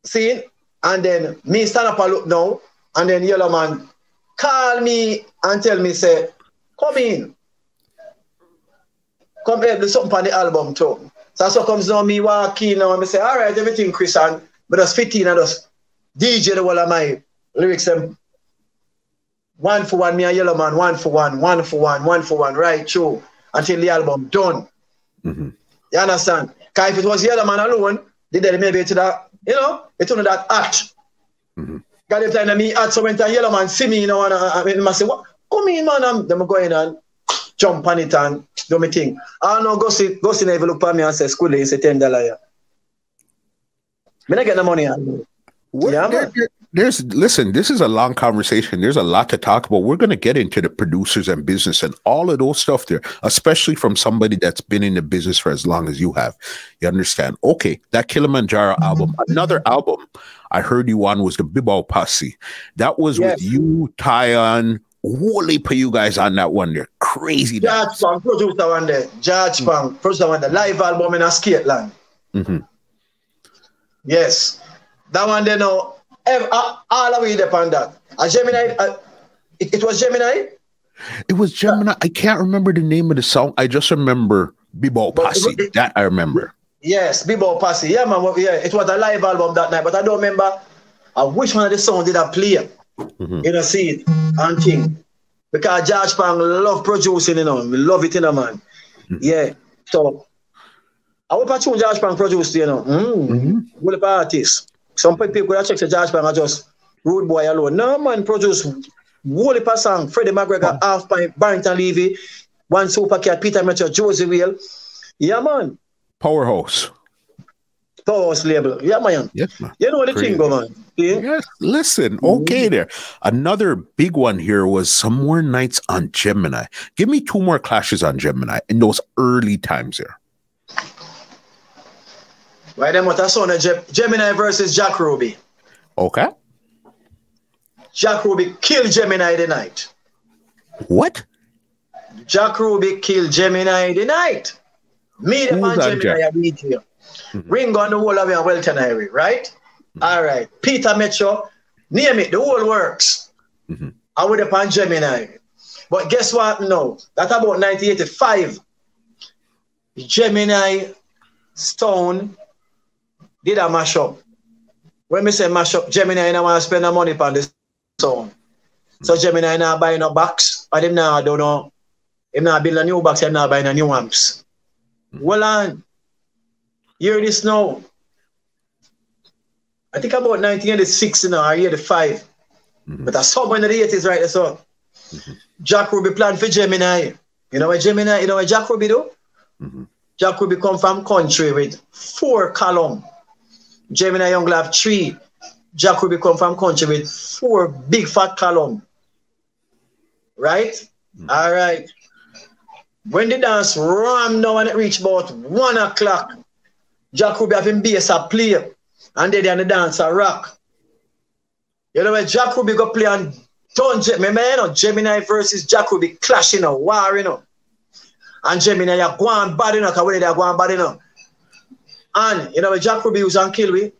See? And then me stand up and look now, and then Yellowman call me and tell me, say, come in. Come here, do something on the album too. So so comes now me walk in now and I say, all right, everything, Chris, and but just fit in and just DJ the whole of my lyrics and one for one, me and Yellowman, one for one, one for one, one for one, right, true, until the album done. Mm-hmm. You understand? Because if it was the other Yellowman alone, they did maybe to that, you know, it's only that act. Mm-hmm. Got the time me act, so when the Yellowman see me, you know, and I, I, I say, what? Come in, man, I'm, them go in and jump on it and do me thing. I know, go see, go see, never look at me and say, school, it's a $10. Yeah. Me not get the money. What, yeah, there, there, there's listen, this is a long conversation. There's a lot to talk about. We're going to get into the producers and business and all of those stuff there, especially from somebody that's been in the business for as long as you have. You understand? Okay, that Killamanjaro album, another album I heard you on was the Bebo Posse. That was yes. with you, Toyan, Wally for you guys on that one there. Crazy. George Phang produced that one there. George Phang produced that one there. Live album in a Skateland. Mm-hmm. Yes. That one they know all way upon that. A Gemini, uh, it, it, was Gemini? It was Gemini. I can't remember the name of the song. I just remember Bebo Posse. It, that I remember. Yes, Bebo Posse. Yeah, man. Yeah, it was a live album that night, but I don't remember uh, which one of the songs did I play. Mm-hmm. You know, see it and thing. Because George Phang love producing, you know. We love it, you know, man. Mm-hmm. Yeah. So I will tune George Phang produced, you know. Mm. Mm-hmm. What about artists? Some people that check the George Phang are just rude boy alone. No man produce heap song. Freddie McGregor, oh. Half Pint, Barrington Levy, One Super Cat, Peter Metro, Josie Whale. Yeah, man. Powerhouse. Powerhouse label. Yeah, man. Yes, man. You know the thing, go, man. Yeah? Yes, listen. Okay, mm-hmm. there. Another big one here was some more nights on Gemini. Give me two more clashes on Gemini in those early times there. Right then, what I saw Gemini versus Jack Ruby. Okay. Jack Ruby killed Gemini the night. What? Jack Ruby killed Gemini the night. Me the man Gemini I beat you. Mm-hmm. Ring on the whole of your Welton Irie, right? Mm-hmm. All right. Peter Mitchell, name it, the whole works. Mhm. I would upon Gemini. But guess what? No, that about 1985. Gemini Stone did a mashup. When me say mashup, Gemini I want to spend the money on this song. So Gemini now buying a box, and him now don't know. Him now build a new box, him now buying a new amps. Well on. Hear this now. I think about 1986 you know, or 85. Mhm. But I saw of the 80s right there. So Jack Ruby plan for Gemini. You know what Gemini, you know what Jack Ruby do? Mhm. Jack Ruby come from country with four column. Gemini Young have three. Jack Ruby come from country with four big fat column. Right? Mm. All right. When the dance ram now and it reach about one o'clock, Jack Ruby have him bass a play. And then the dance a rock. You know when Jack Ruby go play on Don't remember, you know, Gemini versus Jack Ruby clashing a war, you know. And Gemini, you're going bad enough, because when they're going bad enough. And, you know, Jack Ruby was on Kilby,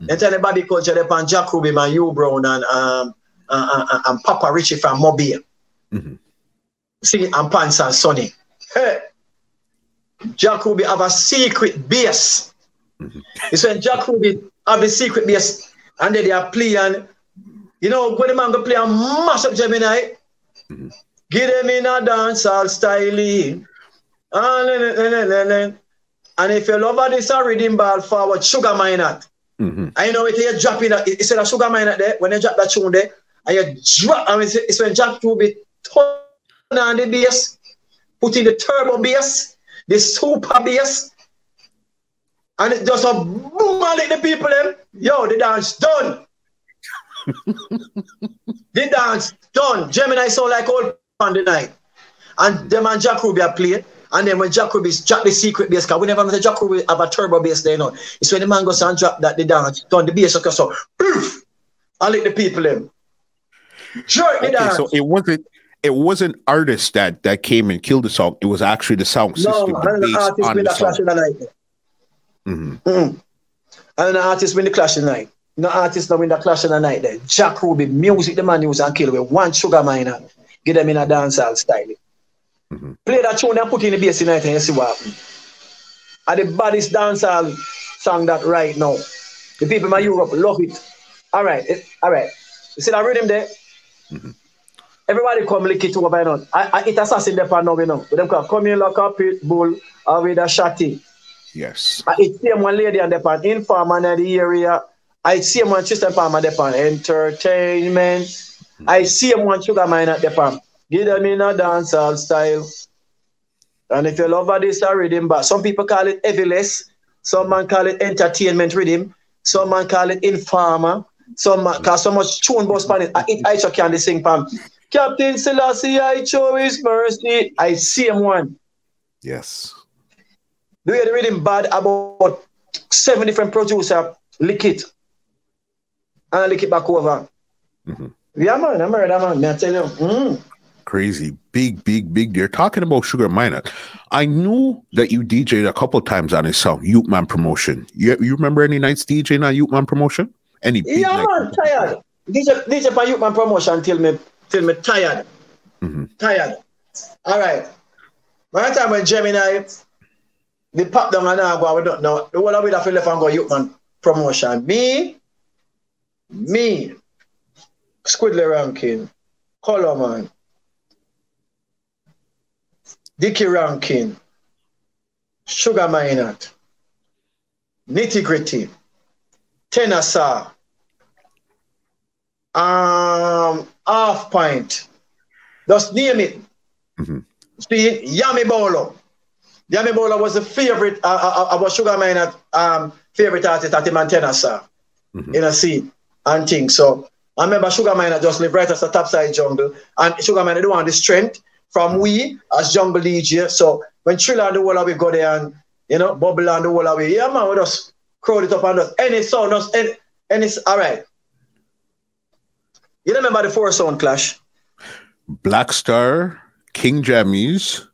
they tell the Bobby culture they on Jack Ruby, man, U Brown, and, um, uh, uh, and Papa Richie from Mobile. Mhm. Singing and Pants and Sonny. Hey, Jack Ruby have a secret base. It's when Jack Ruby have a secret base, and then they are playing. You know, when the man go play a mash up Gemini, Mhm. give them in a dancehall style. Ah, And if you love this a rhythm ball forward, Sugar Minott. Mhm. I know it you drop it, it's in a Sugar Minott there, when you drop that tune there, and you drop, I mean, it's, when Jack Ruby turn on the bass, put in the turbo bass, the super bass, and it just a boom and the people them. Yo, the dance done. [LAUGHS] the dance done. Gemini sound like old on the night. And them and Jack Ruby are playing. And then when Jack Ruby drop the secret bass, because we never know the Jack Ruby have a turbo bass there, you know. It's when the man goes and drop that the dance, done the bass, okay, so poof, I let the people in. Jerk the Okay, dance. so it wasn't it wasn't artists that that came and killed the song. It was actually the sound no, system, the and the artist win the the clash in the night. Mhm. Mm. And the artist win the clash in the night. No artist no win the clash in the night there. Jack Ruby, music the man use and kill with one Sugar Minott. Get them in a dancehall style. Mhm. Play that tune and put in the bass tonight and you see what happen. And the baddest dancehall song that right now. The people in Europe love it. All right, it, all right. You see that rhythm there? Mm-hmm. Everybody come lick it over, you know. I, I, it assassin there for now, you know. But them come, come in like a pit bull or with a shotty. Yes. I it see one lady on the pan informer in the area. I see one Tristan Palmer the pan entertainment. Mm-hmm. I see one Sugar Minott the pan. Give them in a dancehall style. And if you love this a rhythm, but some people call it heavyless, some man call it entertainment rhythm, some man call it informer, some man cause so much tune boss pan it. I I just can't sing pan. Captain Selassie, I show his mercy. I see him one. Yes. Way the rhythm bad about seven different producer lick it and lick it back over. Mhm. Yeah, man, I'm murder, man. Me I tell you. Mm. Crazy. Big, big, big. They're talking about Sugar Minott. I knew that you DJed a couple times on his song, Youthman Promotion. You, you remember any nights DJing on Youthman Promotion? Any big Yeah, man, tired. DJ, DJ for youth man promotion till me till me tired. Mhm. Tired. All right. By the time when Gemini, the pop down and I go, we don't know. The whole of it have left and go youth man promotion. Me, me, Squiddly Rankin, Color Man, Dickie Rankin, Sugar Minott, Nitty Gritty, Tenor Saw, um, Half Pint, just name it. Mhm. See, Yami Bolo. Yami Bolo was the favorite, uh, uh, uh, was Sugar Minot um, favorite artist at the Tenasa Mhm. in a scene and things. So I remember Sugar Minott just live right as the topside jungle. And Sugar Minott don't want the strength from we as jungle DJ. So when Triller and the whole we go there and you know, bubble and the whole yeah man, we just crowd it up and just any sound, just any, any all right. You remember the four sound clash? Black Star, King Jammy's.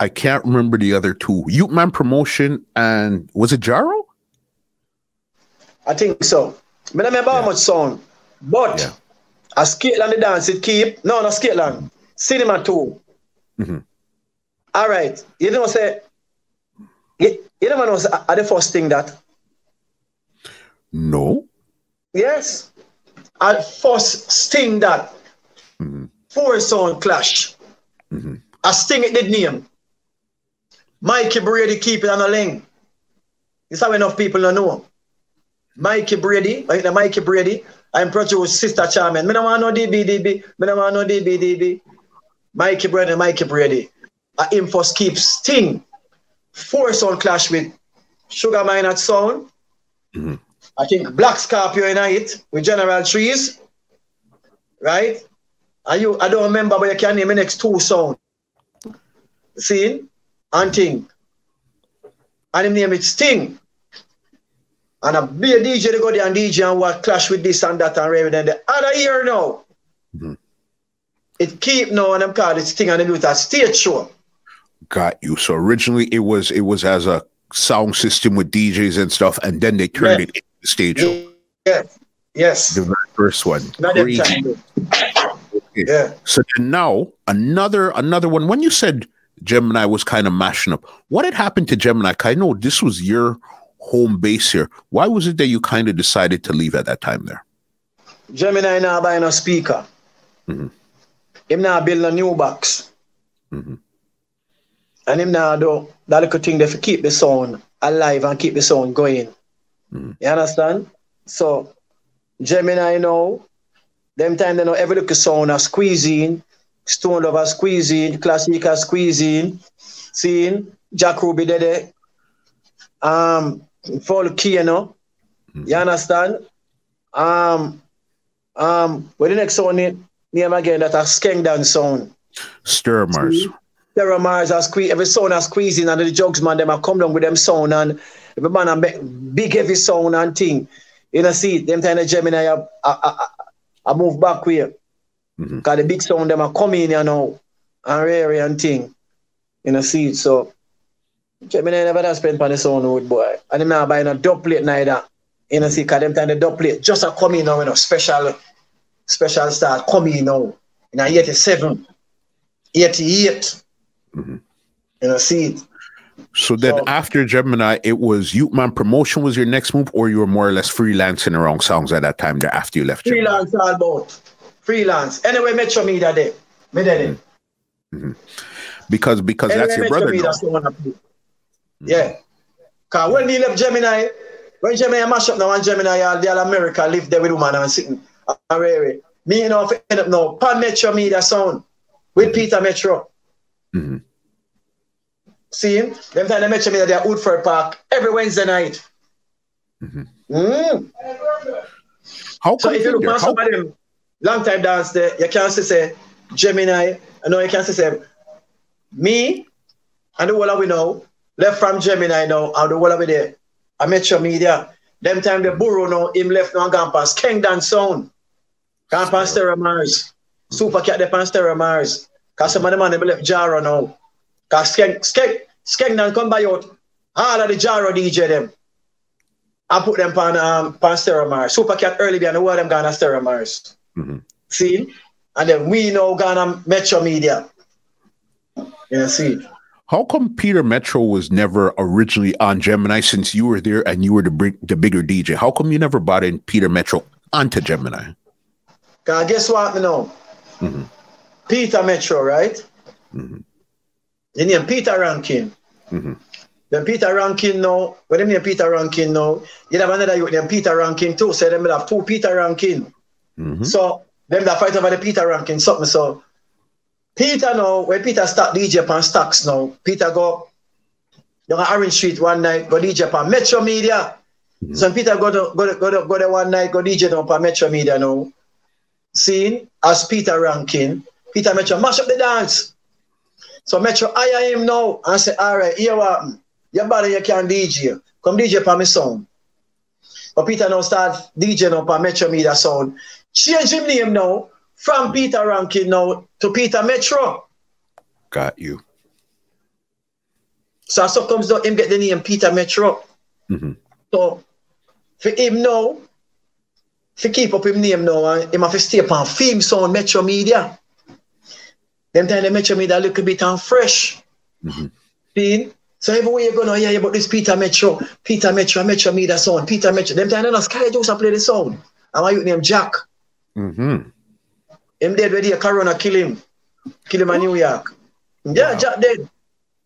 I can't remember the other two. Youthman Promotion and was it Jaro? I think so. But I remember how much sound But Yeah. a Skateland the dance it keep. No, not no Skateland. Cinema too. Mhm. All right. You know say you, you never know say, uh, the first thing that No. yes. At first sting that Mhm. four sound clash. Mhm. A sting it did name. Mikey Brady keep it on a link. This how enough people don't know. Mikey Brady, I think Mikey Brady, I'm produce Sister Charmaine. Me no want no DBDB. Me no want no DBDB. Mikey Brady, Mikey Brady. A him first keep sting. Four sound clash with Sugar Minott sound. Mhm. I think Black Scorpio in it with General Trees. Right? And you, I don't remember, but you can name the next two sound. See? And thing. And him name it Sting. And a a DJ to go there and DJ and what clash with this and that and then the other year now. Mhm. It keep now and them call it Sting and they do it as stage show. Got you. So originally it was it was as a sound system with DJs and stuff, and then they turned Yeah. it into the stage show. Yes. Yes. The very first one. Not Crazy. time. Yeah. So then now another another one. When you said Gemini was kind of mashing up, what had happened to Gemini? I know this was your home base here. Why was it that you kind of decided to leave at that time there? Gemini now buying a speaker. Mhm. Him now build a new box. Mhm. And him now do that little thing there to keep the sound alive and keep the sound going. Mhm. You understand? So Gemini now, them time they know every little sound are squeezing, Stone Lover squeezing, Classica squeezing, seeing Jack Ruby there, um, Fall Key, you know. You understand? Um, um, what the next sound name, name again that a Skengdon sound. Stereo Mars. Are squeeze every sound are squeezing and the jugs man them are come down with them sound and every man a make big heavy sound and thing. You know see them time the Gemini I, I, I, move back here. Mhm. Cause the big sound them are coming you know and rare and thing. You know see so Gemini never does spend on the sound wood boy. And them not buying a dub plate neither. You know see cause them time the dub plate just a coming now you know special special start coming now. In a 87, 88. Mhm. You know, see it. So then So- after Gemini, it was Youthman promotion was your next move, or you were more or less freelancing around songs at that time there after you left Gemini? Freelance all about. Freelance. Anyway, Metro Media there. Me there. Mm-hmm. Mm-hmm. Because because Anyway, that's your brother. Media now. still wanna play. Yeah. Mm-hmm. Cause when he left Gemini, when Gemini mash up now and Gemini all the all America live there with woman and sitting and Me and know end up now pan Metro Media sound with Peter Metro. Mhm. See him? Them time they Metro Media there Woodford Park every Wednesday night. Mhm. Mm. How So if you look at some of them long time dance there, you can't say, say Gemini, I know you can't say, me and the whole of we know, left from Gemini now, and the whole of we there, I met Metro Media. Them time the Burrow now, him left now and gone past Kingdom Sound. Gone past Stereo Mars. Super Cat there past Stereo Mars. Cause some of the man them left Jaro now. Cause Skeng, Skeng, Skengdon come by out. All of the Jaro DJ them. I put them on um Stereo Mars. Super Cat early behind the world them gonna Stereo Mars. Mhm. See? And then we know gonna Metro Media. Yeah, see. How come Peter Metro was never originally on Gemini since you were there and you were the big, the bigger DJ? How come you never brought in Peter Metro onto Gemini? Cause guess what me know? Mhm. Peter Metro, right? Mhm. The name Peter Rankin. Mhm. Then Peter Rankin now, when them name Peter Rankin now, you have another youth named Peter Rankin too. So them will have two Peter Rankin. Mhm. So them that fight over the Peter ranking something. So Peter now, when Peter start DJ upon stocks now, Peter go down on Orange Street one night, go DJ upon Metro Media. So Peter go to, go to, go to, go there one night, go DJ down Metro Media now. Seeing as Peter ranking, Peter Metro mash up the dance. So Metro hire him now and say, all right, here what happen? Your body you can DJ. Come DJ upon my song. But Peter now start DJ now upon Metro Media sound. Change him name now from Peter Rankin now to Peter Metro. Got you. So as so comes out him get the name Peter Metro. Mhm. So for him now, to keep up him name now, and him have to stay upon Theme Sound Metro Media. Them time the Metro Media look a bit on fresh. Mhm. See? So everywhere you go now, yeah, but this Peter Metro, Peter Metro, Metro Media sound, Peter Metro. Them time, no, Sky Juice a play the sound. And my youth named Jack. Mm-hmm. Him dead the Corona kill him. Kill him in New York. Yeah, Wow. Jack dead.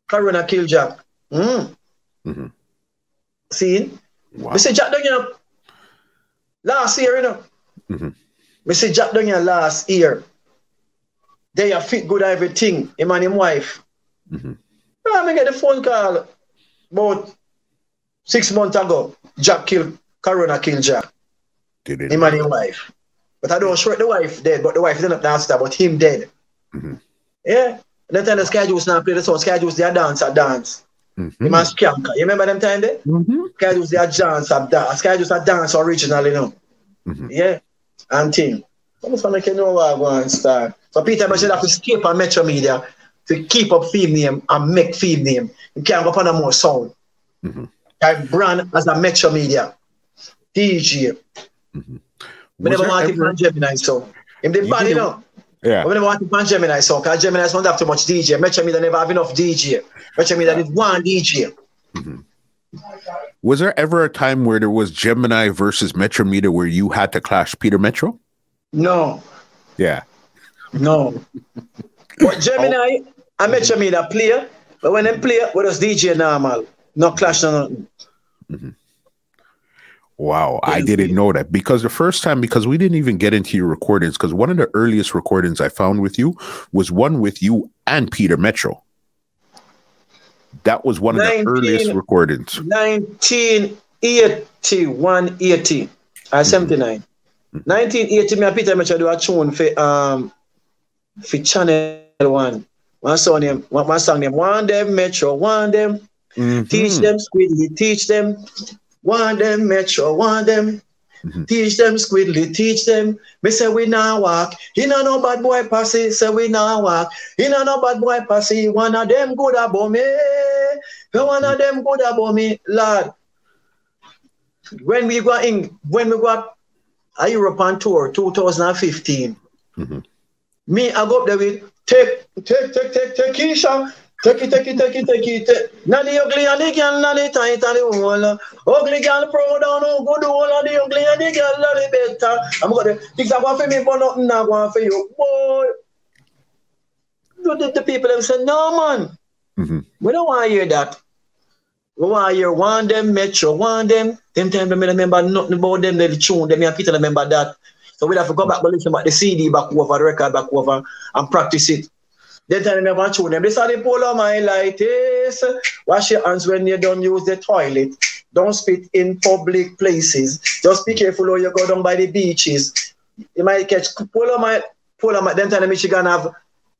Corona kill Jack. Mm. Mhm. See? Wow. Me say Jack down here last year, you know. Mhm. Me say Jack down here last year. They are fit good everything, him and him wife. Mhm. Ah, me get the phone call about six months ago. Jack killed Corona killed Jack, Did it? him and his wife. But I don't sure the wife dead, but the wife didn't dance that, but him dead. Mhm. Yeah. And then the Sky Juice now play the song, Sky Juice they a dance, a dance. Mhm. Him and Skanka. You remember them time there? Mhm. Sky they a dance, a dance. Sky Juice a dance originally, you know. Mhm. Yeah. And thing. Just make you know what I want to start. So Peter Mitchell have to escape on Metro Media to keep up theme name and make theme name. You can't go upon a more sound. Mhm. Like brand as a Metro Media. DJ. Mhm. We Was never want on Gemini so. Him the bad, you know. Yeah. Want it on Gemini so because Gemini don't have too much DJ. Metro Media never have enough DJ. Metro Media need one DJ. Mm-hmm. Was there ever a time where there was Gemini versus Metro Media where you had to clash Peter Metro? No. Yeah. No. But Gemini, oh. I met you media play, but when they play, what does DJ normal? No clash, no nothing. Mm-hmm. Wow, I didn't know that because the first time because we didn't even get into your recordings because one of the earliest recordings I found with you was one with you and Peter Metro. That was one of the earliest recordings. 1980, 180, or 79. 1980, me and Peter Mitchell do a tune for, um, for Channel 1. One song name, one, one song name, one them Metro, one them, Mhm. teach them squiddly, teach them, one them Metro, one them. Mhm. Teach them squiddly, teach them. Me say we now walk. In a no bad boy posse, say we now walk. In a no bad boy posse, one of them good about me. One of them good about me, lad. When we go in, when we go a European tour, 2015, Mhm. me I go up there with take, take, take, take, take, Keisha. Take it, take it, take it, take it. take- Now the ugly and the girl, now the tight and the whole. Ugly girl proud and no good whole and the ugly and the girl, now the better. I'm gonna things are going for me, but nothing not going for you. Boy. The, the people them say, no man. Mhm. We don't want to hear that. We want to hear one them Metro, one them. Them time them remember nothing about them, the tune, them and Peter remember that. So we have to go back and listen back the CD back over, the record back over, and practice it. Then time them have. This are the poliomyelitis. Wash your hands when you don't use the toilet. Don't spit in public places. Just be careful when you go down by the beaches. You might catch polar my polar my then time Michigan have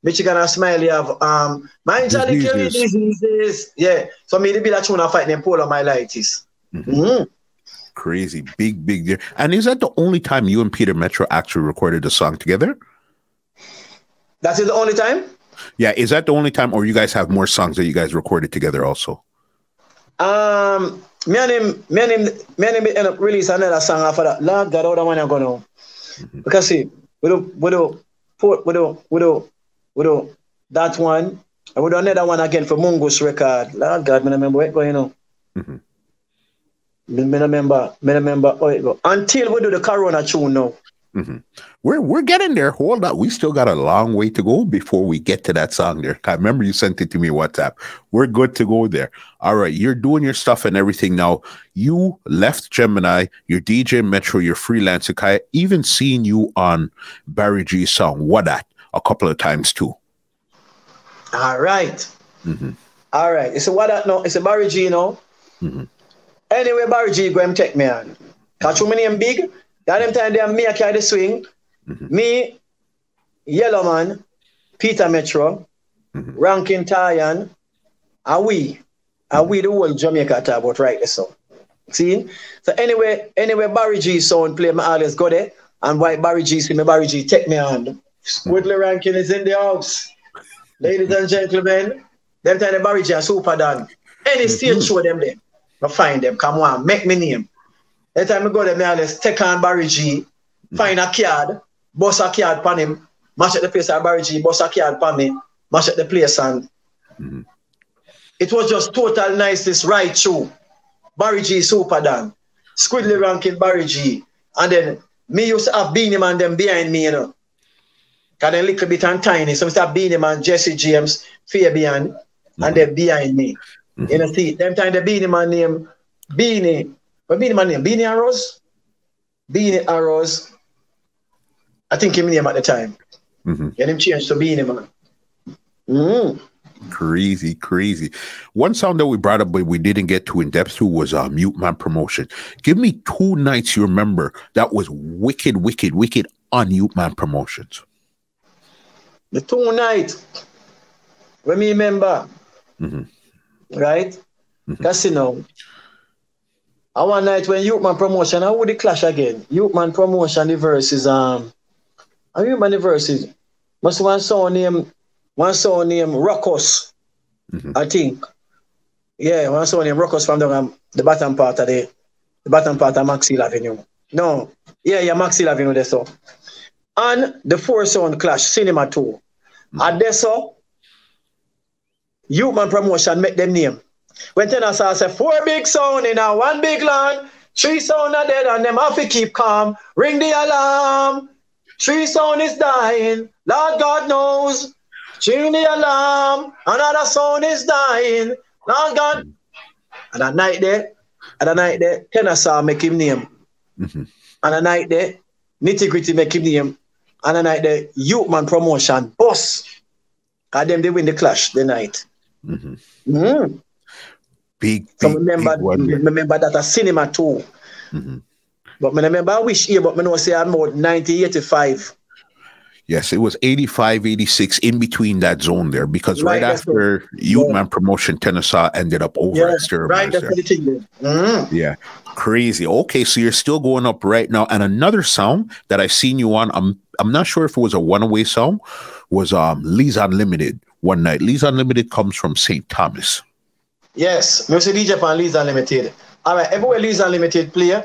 Michigan and Smiley have um mind Diseases. diseases. Yeah. So me the be that and fight them poliomyelitis. Mhm. Mhm. Crazy, big, big deal. And is that the only time you and Peter Metro actually recorded a song together? That is the only time. Yeah, is that the only time, or you guys have more songs that you guys recorded together also? Um, me and him, me and him, me and him end up release another song after that. Lord God, that one I go now? Because see, we do, we do, we do, we do, we do that one, and we do another one again for Mungus record. Lord God, me no remember it going now. Mhm. Me, me remember, me remember how it go. Until we do the Corona tune now. Mhm. We're we're getting there. Hold on, we still got a long way to go before we get to that song. There, I remember you sent it to me WhatsApp. We're good to go there. All right, you're doing your stuff and everything now. You left Gemini. You're DJ Metro. You're freelancing. I even seen you on Barry G's song "What That" a couple of times too. All right. Mhm. All right. It's a what that now? It's a Barry G, you know. Mhm. Anyway, Barry G, go and take me on. Catch you my name big. That them time there, me I carry the swing. Mhm. Me, Yellowman, Peter Metro, Mhm. Rankin Toyan, and we. And we the whole Jamaica talk about right there, so. See? So anyway, anyway, Barry G sound play my always go there. And why Barry G see me Barry G take me on. Squiddly Rankin is in the house. Ladies and gentlemen, them time the Barry G are super done. Any stage show them there. I find them. Come on, make me name. Every time I go there, me always take on Barry G find a card, bust a card pan him, match at the place at Barry G, bust a card pan me, match at the place and Mhm. it was just total niceness right through. Barry G super done. Squiddly ranking Barry G. And then me used to have Beenie Man them behind me, you know. Cause they little bit and tiny. So I used to have Beenie Man, Jesse James, Fabian, and then behind me. Mhm. You know, see, them time the Beenie Man name, Beanie, what Beenie Man name? Beanie Arrows? Beanie Arrows. I think him name at the time. Mhm. And him changed to Beenie Man. Mm. Crazy, crazy. One song that we brought up, but we didn't get too in depth to was uh, Youthman promotion. Give me two nights you remember that was wicked, wicked, wicked on Youthman promotions. The two nights, when me remember, Mhm. right? Mhm. Casino. And one night when Youthman promotion, how would the clash again? Youthman promotion, the verses, um, I remember the verses. Must one song name, one song name Rockos, Mhm. I think. Yeah, one song name Rockos from the, um, the bottom part of the, the bottom part of Maxwell Avenue. No, yeah, yeah, Maxwell Avenue there so. And the four sound clash, Cinema 2. And there so, Youthman promotion make them name. When Tennessee say four big sound in a one big land, three sound are dead and them have to keep calm. Ring the alarm. Three sound is dying. Lord God knows. Ring the alarm. Another sound is dying. Lord God. And a night there, and a night there, Tennessee make him name. Mhm. And a night there, nitty gritty make him name. And a night there, Youthman promotion, boss. And them they win the clash the night. Mhm. Mm. Big, So big, remember, big remember that a cinema too. Mhm. But me remember I wish here, but me know say I'm about 90, 85. Yes, it was 85, 86 in between that zone there because right, Right, after Youth Yeah. Man promotion, Tennessee ended up over Yeah, at Sterling. right, that's the thing there. Mm. Yeah, crazy. Okay, so you're still going up right now. And another song that I've seen you on, I'm I'm not sure if it was a one-away song, was um Lee's Unlimited one night. Lee's Unlimited comes from St. Thomas. Yes, to DJ on Lee's Unlimited. All right, everywhere Lee's Unlimited play,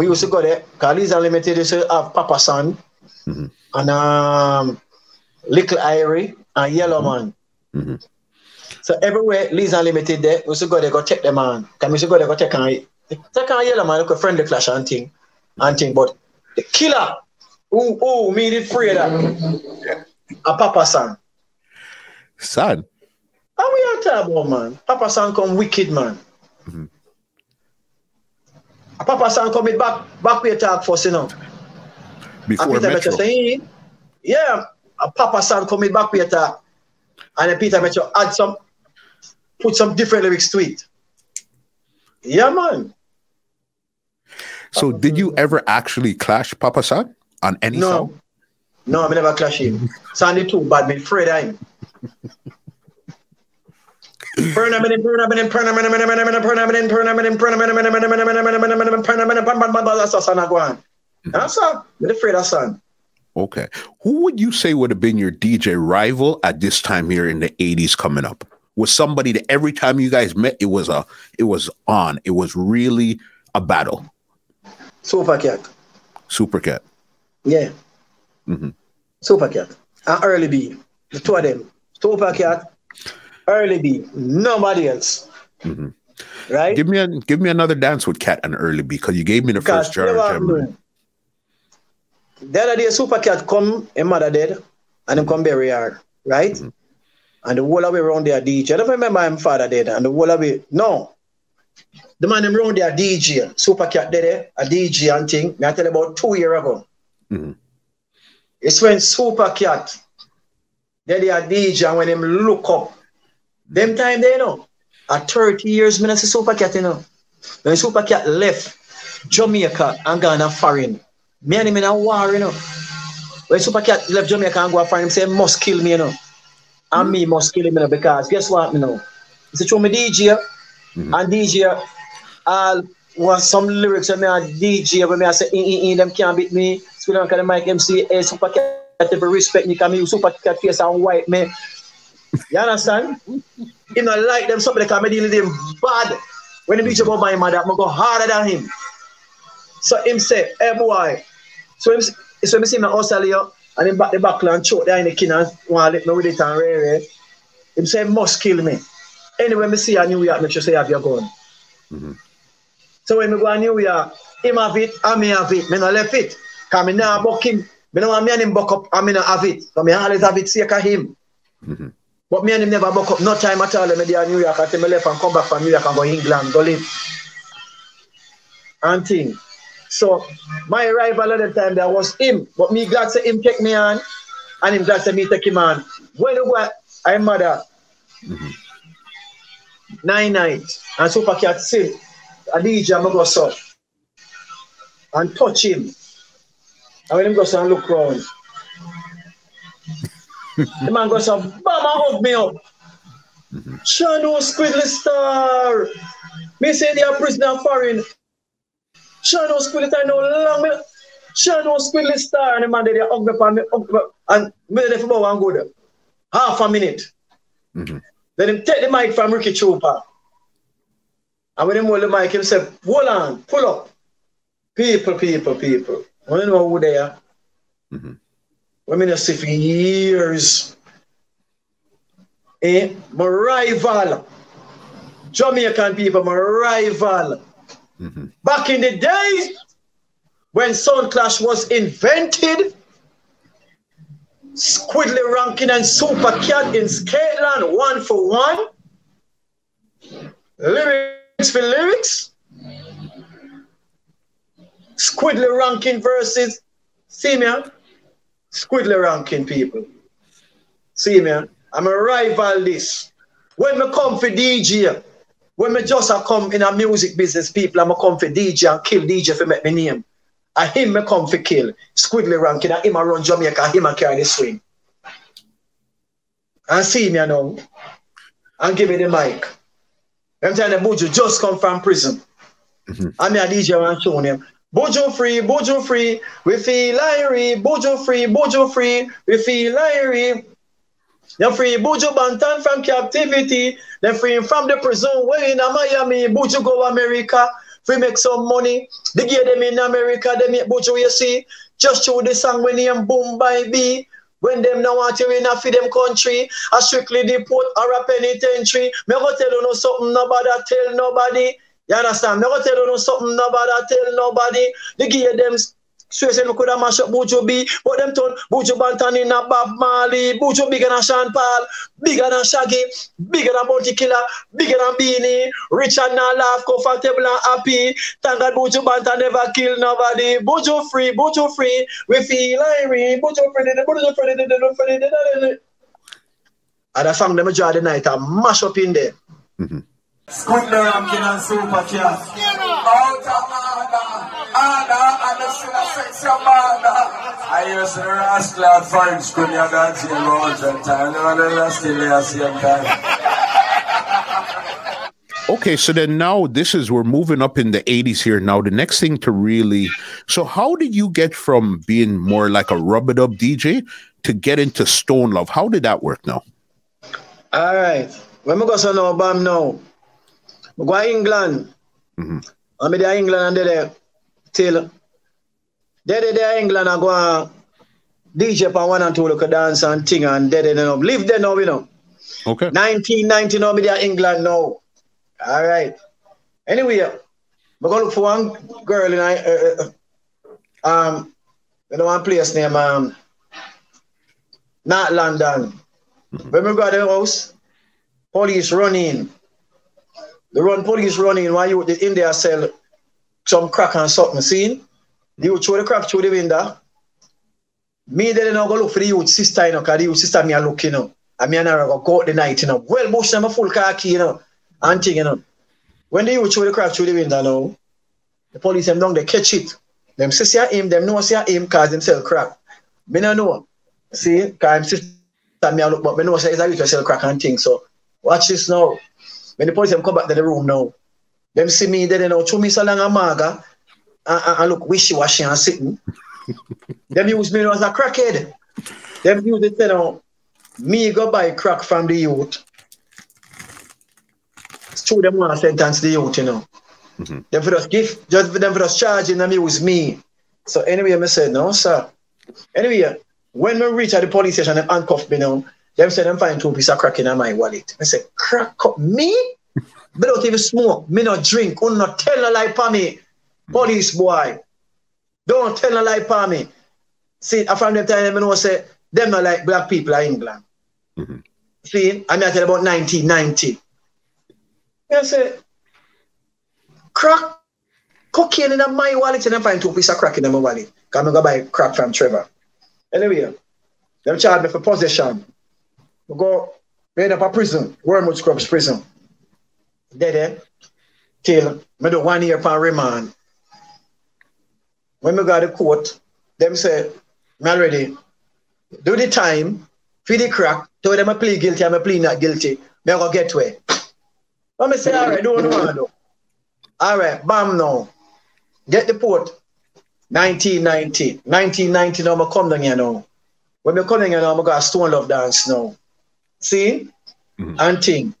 we used to go there. Because Unlimited used to have Papa San Mhm. and um, Little Irie and Yellowman. Mhm. So everywhere Lee's Unlimited there, we used to go there, go check them on. Can we used to go there, go take on, take on Yellowman, look a friendly clash and thing. And thing. But the killer, who, who me did free of that, a Papa San. Son, How we are talking about, man? Papa San come wicked, man. Mhm. Papa San come with back back way talk first, you know. And Peter Metro say, yeah, a Papa San come with back way talk. And then Peter Metro add some, put some different lyrics to it. Yeah, man. So did you ever actually clash Papa San on any No. song? No, I never clash him. Sandy too bad, me afraid of him. Permanent, permanent, permanent, permanent, permanent, permanent, permanent, permanent, permanent, permanent, that's a son I go on. That's a, I'm afraid of son. Okay. Who would you say would have been your DJ rival at this time here in the 80s coming up? Was somebody that every time you guys met, it was a it was on. It was really a battle. Super cat. Super Cat. Yeah. Mhm. Super cat. And early B. The two of them. Super cat, early B. Nobody else. Mhm. Right? Give me a give me another dance with Cat and Early B because you gave me the first jar of have Gemini. no- The other day, Super Cat come, his mother dead, and him come bury her, right? Mhm. And the whole away around there DJ. I don't remember him father dead, and the whole away, no. The man him around there DJ, Super Cat dead, eh, a DJ and thing. Me I tell you about two years ago. Mhm. It's when Super Cat, they a DJ, and when him look up, them time they you know, at 30 years, me I see Super Cat, you know. When Super Cat left Jamaica and gone a foreign, me and him in a war, you know. When Super Cat left Jamaica and go a foreign, him say, must kill me, you know. And me must kill him, you know, because guess what, you know? He said, show me DJ, Mhm. and DJ, all was some lyrics and me a DJ when me I say, in, in, in, them can't beat me. Spin on the mic MC, hey, Super Cat, if you respect me, me Super Cat face and white me. You understand? He not like them, somebody can me deal with him bad. When the DJ about my mother, I'm gonna go harder than him. So him say, hey boy, So him, so him see my house earlier, and him back the back and choke there in the kin and want let me with it and rare. Him say must kill me. Anyway, me see a New York, make sure say have your gun. Mhm. So when me go to New York, him have it, and me have it. Me no left it. Cause me now buck him. Me no want me and him buck up, and me no have it. So me always have it sake of him. Mhm. But me and him never buck up no time at all. Me there in New York until me left and come back from New York and go England, go live. And thing. So my arrival at the time there was him. But me glad say him take me on and him glad say me take him on. When you go I mother Mhm. nine nights and super cat sit a DJ I'm go so and touch him. And when him go so and look round. The man goes bam and hug me up. Shano Squiddly Star. Me say they are prisoner foreign. Shano Squiddly Star no long. Shano Squiddly Star and the man they hug me up and me hug me up. and me there for about one good half a minute. Mhm. Then him take the mic from Ricky Trooper. And when him hold the mic, him say, hold on, pull up. People, people, people. Want to know who they are? Mhm. Women I see for years. Eh? My rival. Jamaican people, my rival. Mhm. Back in the days when Sound Clash was invented, Squiddly Rankin and Super Cat in Scotland, one for one. Lyrics for lyrics. Squiddly Rankin versus ah? Squiddly ranking people. See me? I'm a rival this. When me come for DJ, when me just a come in a music business, people, I'm a come for DJ and kill DJ for make me name. I him me come for kill. Squiddly ranking, and him a run Jamaica, him a carry the swing. And see me now. And give me the mic. I'm telling the Buju just come from prison. Mhm. And me a DJ and show him. Buju free, Buju free, we feel irie, Buju free, Buju free, we feel irie. Them free Buju Banton from captivity. Them free from the prison way in Miami. Buju go America. Free make some money. They get them in America. They make Buju, you see. Just show the song when him boom by B. When them now want you in a for them country, a strictly deport or a penitentiary. Me go tell you no something nobody tell nobody. You understand? Go tell you something nobody tell nobody. They give them Straight say coulda mash up Buju B, but them turn Buju Banton in a Bob Marley, Buju bigger than Sean Paul, bigger than Shaggy, bigger than Bounty Killer, bigger than Beenie, Richard now laugh, comfortable and happy. Thank God Buju Banton never kill nobody. Buju free, Buju free, we feel irie, Buju free, Buju free, Buju free, Buju free. And I sang them a draw the night and mash up in there. Mm-hmm. Squiddly Rankin and Super Cat. Out of order. Order and the should have sex your mother. I used to rascal out fine school, you got to go hundred times. Never the rest still there same time. Okay, so then now this is we're moving up in the 80s here. Now the next thing to really so how did you get from being more like a rub it up DJ to get into Stone Love? How did that work now? All right. When I go to now, bam now. Go to England. Mhm. I'm there England and there till there there England I go DJ for one and two look dance and thing and there there now. Live there now, you know. Okay. 1990 now me there England now. All right. Anyway, I go look for one girl in I uh, uh, um you know one place named um not London. When we got the house, police running. The run police running while you in there sell some crack and something. See? The youth throw the crack through the window. Me then now go look for the youth sister, you know, because the youth sister me a look, you know. And me and her go out the night, you know. Well, bush them a full khaki, you know. And thing, you know. When the youth throw the crack through the window now, the police them down, they catch it. Them see see him, them know see him cause them sell crack. Me no know. See, because him sister me a look, but me know say it's a youth sell crack and thing. So watch this now. When the police them come back to the room now, them see me there, you know, me so long a maga and, and, and look wishy-washy and sitting. [LAUGHS] them use me as a crackhead. Them use it, you know, me go buy crack from the youth. It's true them want to sentence the youth, you know. Mhm. Them for us gift, just for them for us charging them use me So anyway, I said, no, sir. Anyway, when we reach at the police station, them handcuffed me now. Them said, I'm find two pieces of crack in my wallet. I said, crack up me? Me don't even smoke. Me not drink. You not tell a lie for me. Police boy. Don't tell a lie for me. See, I found them time, I know say, them not like black people in England. Mm-hmm. See, I mean, I tell about 1990. I say, crack, cocaine in my wallet, and I find two pieces of crack in my wallet. I'm going to buy crack from Trevor. Anyway, them charge me for possession. We go, we end up a prison, Wormwood Scrubs prison. Dead eh? Till me do one year for remand. When we got the court, them say, me already do the time, for the crack, tell them I plead guilty, I'm a plead not guilty. Me go get away. Let me say, all right, don't want to All right, bam now. Get the port. 1990. 1990 now, I come down here now. When I come down here now, I got stone love dance now. See? Mm-hmm. And thing.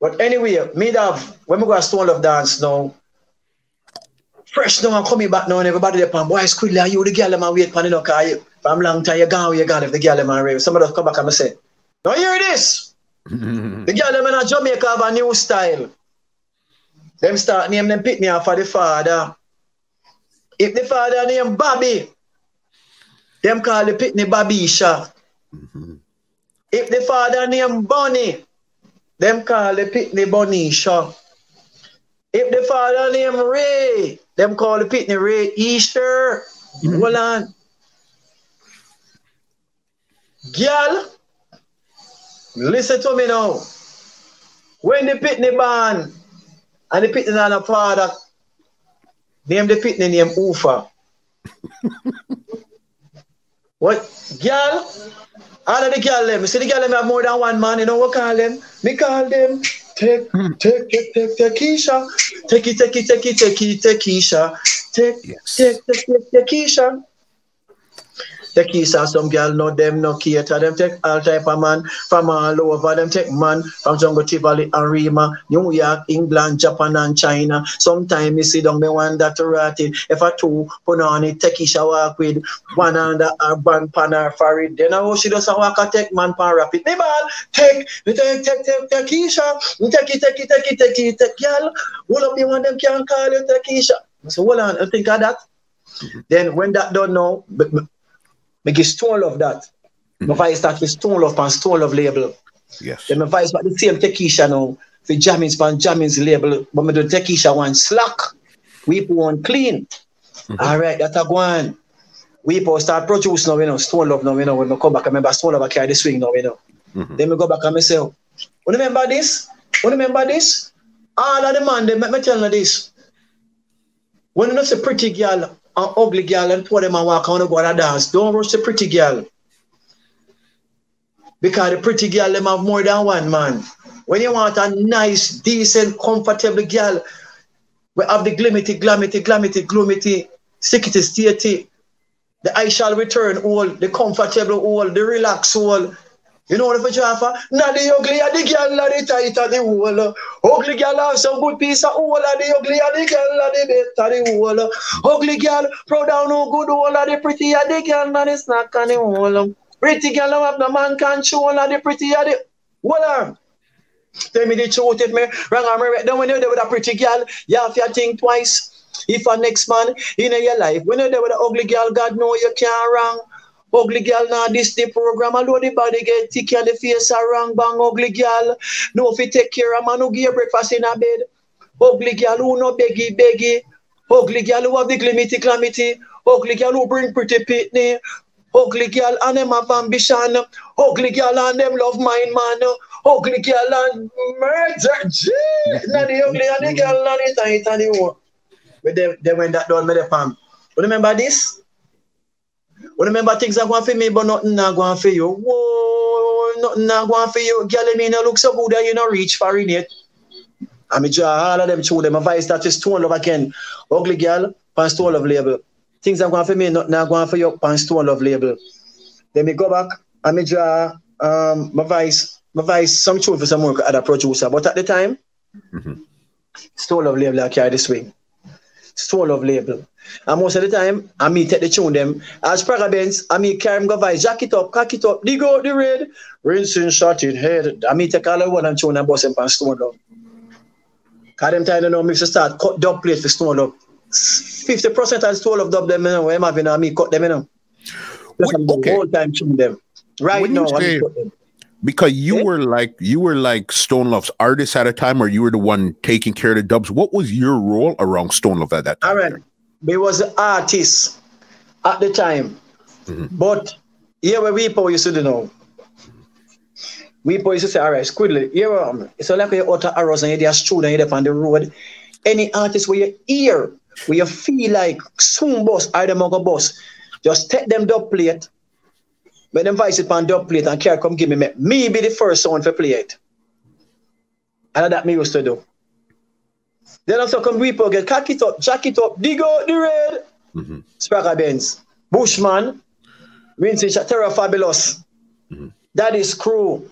But anyway, me have, when we go to stone love dance now, fresh now, I'm coming back now, and everybody there, boy, quickly, are you the girl, man, wait, man, you know, from long time, you gone, you gone, if the girl, man, rave. Somebody come back and say, now hear this. the girl, them in Jamaica have a new style. Them start name them pick me off for the father. If the father name Bobby, them call the pitney Babisha. Mm-hmm. If the father name Bonnie, them call the pitney Bonisha. If the father name Ray, them call the pitney Ray Easter. Mm-hmm. Hold on. Girl, listen to me now. When the pitney born and the pitney on a father, name the pitney name Ufa. [LAUGHS] what? Girl, all of the girl them, see the girl them have more than one man, you know what call them? Me call them take, hmm. take, take, take, take, Keisha. Take it, take it, take it, take it, take Keisha. Take, yes. take, take, take, take, Keisha. The keys are some girl, no them, no cater. Them take all type of man from all over. Them take man from Jungle Tivoli and Rema, New York, England, Japan and China. Sometimes you see down me wonder to rat it. If a two put on it, take Isha walk with one under a band pan or for it. Then how she does a walk a take man pan rapid. The ball, take, take, take, take, take Isha. Take it, take it, take it, take it, take girl. Hold up you one them can call you take Isha. So hold on, I think of that. Mm-hmm. Then when that done now, me give Stone Love that. Mm-hmm. My vice start with Stone Love and Stone Love label. Yes. Then my vice but the same Tekisha now. For Jammins and Jammins label. But me do Tekisha one slack. We put one clean. Mm-hmm. All right, that's a one. We put start produce now, you know, Stone Love now, you know, when I come back, I remember Stone Love I carry the swing now, you know. Mm-hmm. Then we go back and myself. You remember this? You remember this? All of the man, they make me tell you this. When you know a pretty girl an ugly girl and put them and walk on and go and dance. Don't rush the pretty girl. Because the pretty girl them have more than one man. When you want a nice, decent, comfortable girl, we have the glimity, glamity, glamity, gloomity, stickity, statey, the I shall return all, the comfortable all, the relaxed all, you know what if Jaffa? Not the ugly and the girl and the tight and the whole. Ugly girl have some good piece of hole and the ugly and the girl and the better the whole. Ugly girl proud of no good hole and the pretty and the girl and the snack and the whole. Pretty girl have no man control and the pretty and the whole. Tell me the truth if me wrong me right. Then when you're there with a pretty girl, you have to think twice. If a next man in your life, when you're there with an ugly girl, God know you can't wrong. Ugly girl now this the program alone the body get thick and the face a wrong bang ugly girl. No if you take care of man who give breakfast in a bed. Ugly girl who no beggy beggy. Ugly girl who have the glimity glamity. Ugly girl who bring pretty pitney. Ugly girl and them have ambition. Ugly girl and them love mine man. Ugly girl and murder. Gee. now the ugly and the girl and the tight and the one. But they, they went that down with the palm. Remember this? When remember things are going for me, but nothing not going for you. Whoa, nothing not going for you. Girl, I mean, you look so good that you not reach for in it. I mean, all of them through them. advice that is stone love again. Ugly girl, pan stone love label. Things are going for me, not, not going for you, pan stone love label. Then me go back, I me draw um, my vice, my vice, some truth for some work at a producer. But at the time, mm-hmm. stone love label I carry this way. Stone Love label. And most of the time, I me take the tune them. As Praga Benz, I me carry him go vice, jack it up, cock it up, dig out the red, rinsing, shot it, head. I me take all the one and tune and bust him on Stone Love. Cause them time you know, mix to start cut dub plate for Stone Love. 50% of Stone Love dub them, you know, when I'm having, I me cut them, you know. Just okay. whole time tune them. Right When you now, I say- me them. because you Yeah. were like you were like Stone Love's artist at a time, or you were the one taking care of the dubs. What was your role around Stone Love at that time? All right. There was the artist at the time. Mhm. But here where we used to do now. We used to say, all right, Squiddly, here um, it's like you out of arrows and you're student, you're up on the road. Any artist where you hear, where you feel like soon boss, I either mugger boss, just take them dub plate, make them vice it on dub plate and care come give me me. Me be the first one to play it. And that me used to do. Then after come Reaper get cock it up, jack it up, dig out the red. Mhm. Spragga Benz. Bushman. Vincent Terror Fabulous. Mhm. That is crew.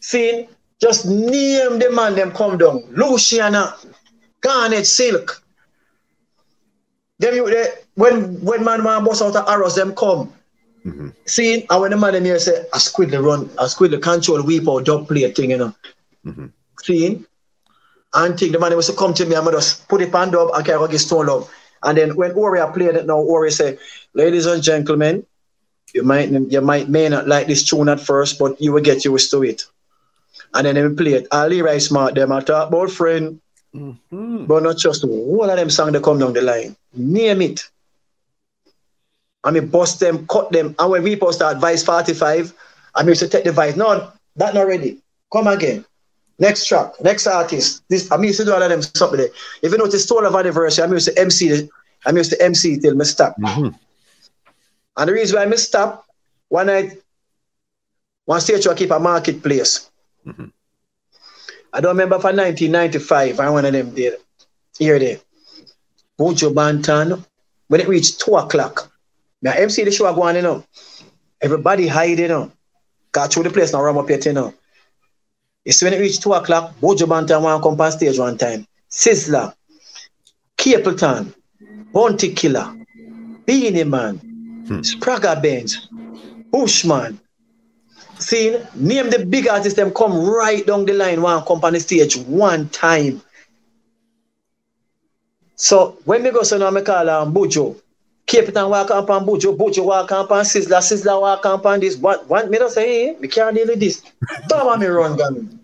See, just name the man them come down. Luciano. Garnet Silk. Them you they, when when man man bust out the arrows, them come. Mhm. See, and when the man them here say, I squiddly run, I squiddly control weep or dub play thing, you know. Mhm. See? And think the man was to come to me, I'm just put it on dub and carry get stone love. And then when Ori played it now, Ori say, Ladies and gentlemen, you might you might may not like this tune at first, but you will get used to it. And then they play it. Ali Rice Smart, them I talk about friend, Mhm. but not just one of them songs that come down the line. Name it. I mean, bust them, cut them. And when we post that Vice 45, I mean, to take the Vice. No, that not ready. Come again. Next track, next artist. This I mean, used to do all of them something there. If you notice, Stone of anniversary, I mean, used to MC. the- I mean, used to MC till me stop. Mhm. And the reason why I stop, one night, one stage I keep a marketplace. Mhm. I don't remember for 1995, I one of them did. Here there. Buju Banton. When it reached two o'clock, now MC the show going, you know. Everybody hide, you know. Got through the place now, ram up here, you know. See when it reached two o'clock, Buju Banton want to come on stage one time. Sizzler, Capleton, Bounty Killer, Beenie Man, Spragga Benz, Bushman. See, name the big artists, them come right down the line, one come on the stage one time. So when me go so now, me call um, Buju. Capleton walk up on Buju, Buju walk up on Sizzler, Sizzler walk up on this. What, what me don't say, hey, me can't deal with this. [LAUGHS] Bama me run gun.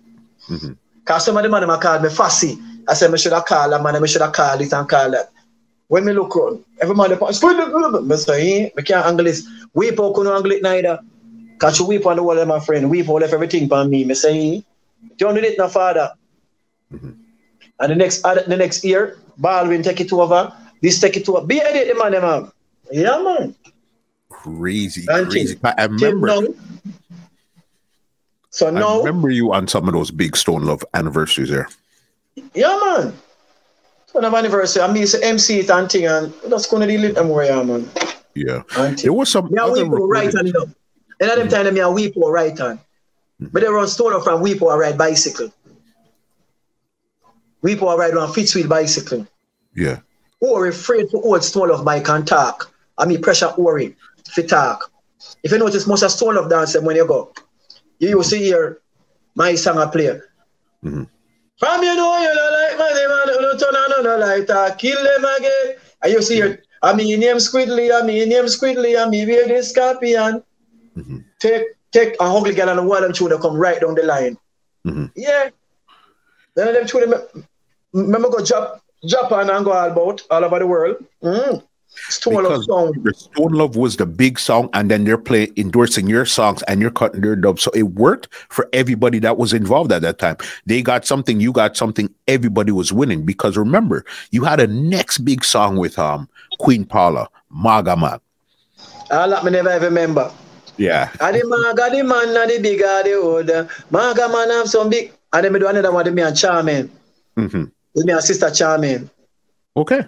Mhm. Cause some of the man them a me fussy. I said me should have call that man, me should have call it and call that. When me look around, every man they me say, hey, me can't angle this. Weep out couldn't angle it neither. Cause you weep on the wall of my friend, weep out left everything for me. Me say, hey, don't do it no father. And the next uh, the next year, Baldwin take it over. This take it over. Be edit the man them have. Yeah man. Crazy, crazy. I remember. now. So I now, remember you on some of those big Stone Love anniversaries there. yeah man. One of anniversary, I mean it's MC it and thing and that's gonna deal with them way, yeah man. Yeah, And there was some other weep for right recordings. hand up. And at them mm. time, me a weep for right hand. But they run stone from weep or ride bicycle. Weep or ride on fifth wheel bicycle. Yeah, Or afraid to hold stone of bike and talk. I mean pressure Ori for talk. If you notice most of stone of dance them when you go, you used to hear my song I play. Mhm. From you know you don't like money, man, you don't turn on no light, talk, kill them again. And you see here, I mean name Squiddly, I mean name Squiddly, I mean wear this scorpion. Mhm. Take take a ugly girl the wall and through they come right down the line. Mhm. Yeah. Then them through them remember go Jap Japan and go all about all over the world. Mm. Stone because song. the Stone Love was the big song, and then they're playing endorsing your songs, and you're cutting their dubs. So it worked for everybody that was involved at that time. They got something, you got something. Everybody was winning because remember, you had a next big song with um Queen Paula, Maga Man. All that me never ever remember. Yeah, And the maga, the man, and the big, and the old. Maga man have some big. And then me do another one, the me and Charmaine. hmm With me and sister Charmaine. okay.